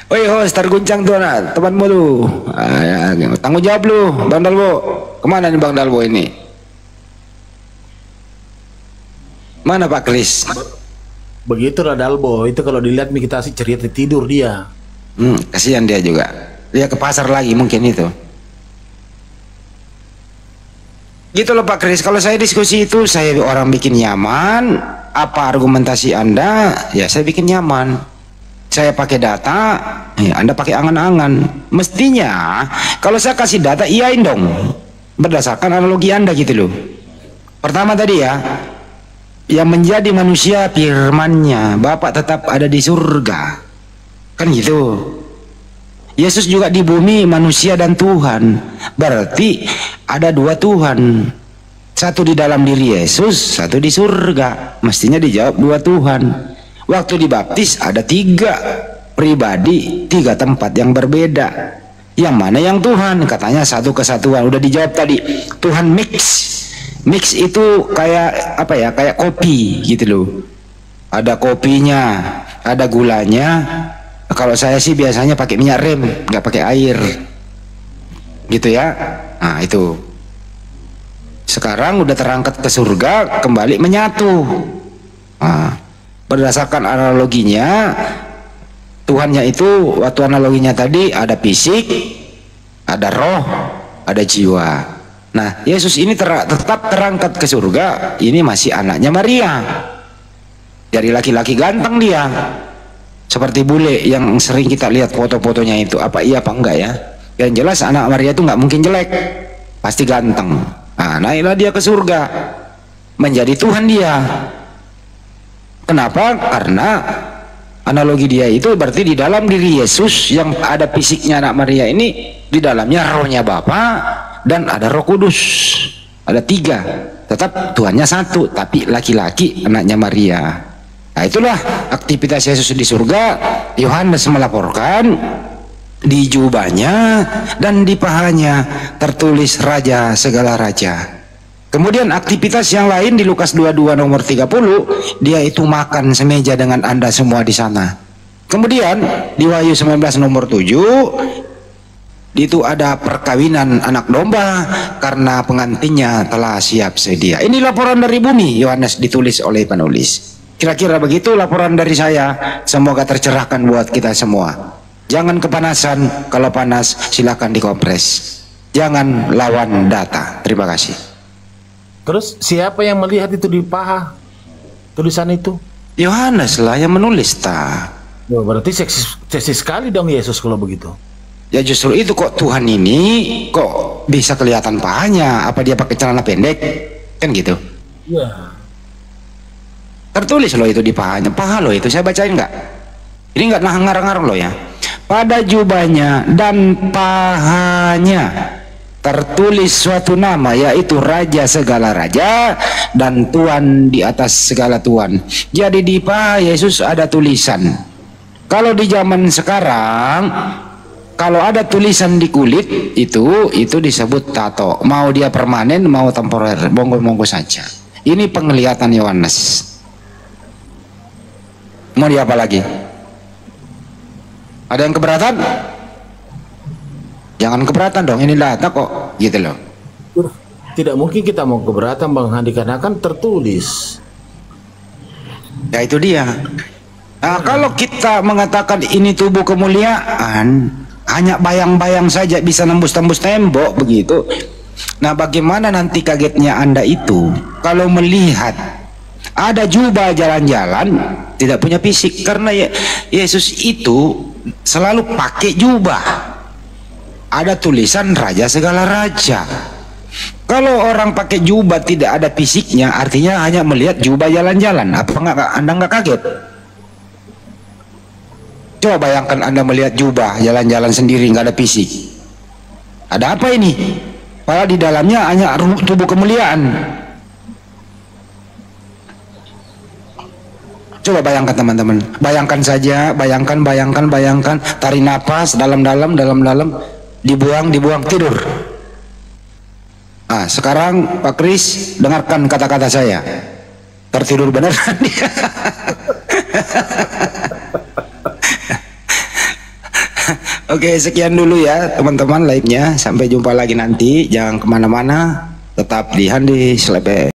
Woi host terguncang tuh anak temanmu lu. Ah, ya, tanggung jawab lu, Bang Dalbo. Ke mana nih Bang Dalbo ini? Mana Pak Kris? Begitulah Dalbo, itu kalau dilihat nih kita sih cerita tidur dia. Hmm, kasihan dia juga. Dia ke pasar lagi mungkin itu. Gitu loh Pak Kris, kalau saya diskusi itu saya orang bikin nyaman, apa argumentasi Anda, ya saya bikin nyaman. Saya pakai data, ya Anda pakai angan-angan. Mestinya kalau saya kasih data iyain dong. Berdasarkan analogi Anda gitu loh. Pertama tadi ya, yang menjadi manusia firmannya, Bapak tetap ada di surga. Kan gitu. Yesus juga di bumi manusia dan Tuhan. Berarti ada dua Tuhan. Satu di dalam diri Yesus, satu di surga. Mestinya dijawab dua Tuhan. Waktu dibaptis ada tiga pribadi, tiga tempat yang berbeda. Yang mana yang Tuhan? Katanya satu kesatuan. Udah dijawab tadi. Tuhan mix. Mix itu kayak apa ya? Kayak kopi gitu loh. Ada kopinya, ada gulanya, kalau saya sih biasanya pakai minyak rem, nggak pakai air. Gitu ya. Nah, itu. Sekarang udah terangkat ke surga, kembali menyatu. Nah, berdasarkan analoginya Tuhannya itu waktu analoginya tadi ada fisik, ada roh, ada jiwa. Nah, Yesus ini ter- tetap terangkat ke surga, ini masih anaknya Maria. Dari laki-laki ganteng dia. Seperti bule yang sering kita lihat foto-fotonya itu, apa iya apa enggak ya? Yang jelas anak Maria itu nggak mungkin jelek, pasti ganteng. Nah, naiklah dia ke surga, menjadi Tuhan dia. Kenapa? Karena analogi dia itu berarti di dalam diri Yesus yang ada fisiknya anak Maria ini di dalamnya rohnya Bapa dan ada Roh Kudus. Ada tiga. Tetap Tuhannya satu tapi laki-laki anaknya Maria. Nah itulah aktivitas Yesus di surga. Yohanes melaporkan di jubahnya dan di pahanya tertulis raja segala raja Kemudian aktivitas yang lain di Lukas 22 nomor 30, dia itu makan semeja dengan Anda semua di sana. Kemudian di Wahyu 19 nomor 7 itu ada perkawinan anak domba karena pengantinnya telah siap sedia. Ini laporan dari bumi, Yohanes ditulis oleh penulis. Kira-kira begitu laporan dari saya. Semoga tercerahkan buat kita semua. Jangan kepanasan, kalau panas silakan dikompres. Jangan lawan data. Terima kasih. Terus siapa yang melihat itu di paha tulisan itu? Yohanes lah yang menulis ta. Ya, berarti seksi, seksi sekali dong Yesus kalau begitu. Ya justru itu kok Tuhan ini kok bisa kelihatan pahanya. Apa dia pakai celana pendek? Kan gitu. Ya. Tertulis loh itu di pahanya. Paha loh itu saya bacain nggak? Ini nggak nah ngarang-ngarang loh ya. Pada jubahnya dan pahanya tertulis suatu nama yaitu raja segala raja dan tuan di atas segala tuan. Jadi di paha Yesus ada tulisan. Kalau di zaman sekarang kalau ada tulisan di kulit itu itu disebut tato. Mau dia permanen mau temporer monggo-monggo saja. Ini penglihatan Yohanes. Mau diapa lagi ada yang keberatan? Jangan keberatan dong ini data kok gitu loh Tidak mungkin kita mau keberatan Bang Handi karena kan tertulis. ya itu dia. Nah, kalau kita mengatakan ini tubuh kemuliaan hanya bayang-bayang saja bisa nembus-tembus tembok begitu. Nah bagaimana nanti kagetnya anda itu? Kalau melihat ada jubah jalan-jalan tidak punya fisik. Karena Ye- Yesus itu selalu pakai jubah. Ada tulisan raja segala raja. Kalau orang pakai jubah tidak ada fisiknya artinya hanya melihat jubah jalan-jalan. Apa enggak anda nggak kaget? Coba bayangkan anda melihat jubah jalan-jalan sendiri nggak ada fisik. Ada apa ini? Padahal di dalamnya hanya tubuh kemuliaan Coba bayangkan teman-teman, bayangkan saja, bayangkan, bayangkan, bayangkan, tarik napas dalam-dalam, dalam-dalam, dibuang, dibuang, tidur. Ah, sekarang Pak Kris dengarkan kata-kata saya. Tertidur dia. Oke, sekian dulu ya teman-teman live-nya. Sampai jumpa lagi nanti. Jangan ke mana-mana. Tetap di Handi Slepe.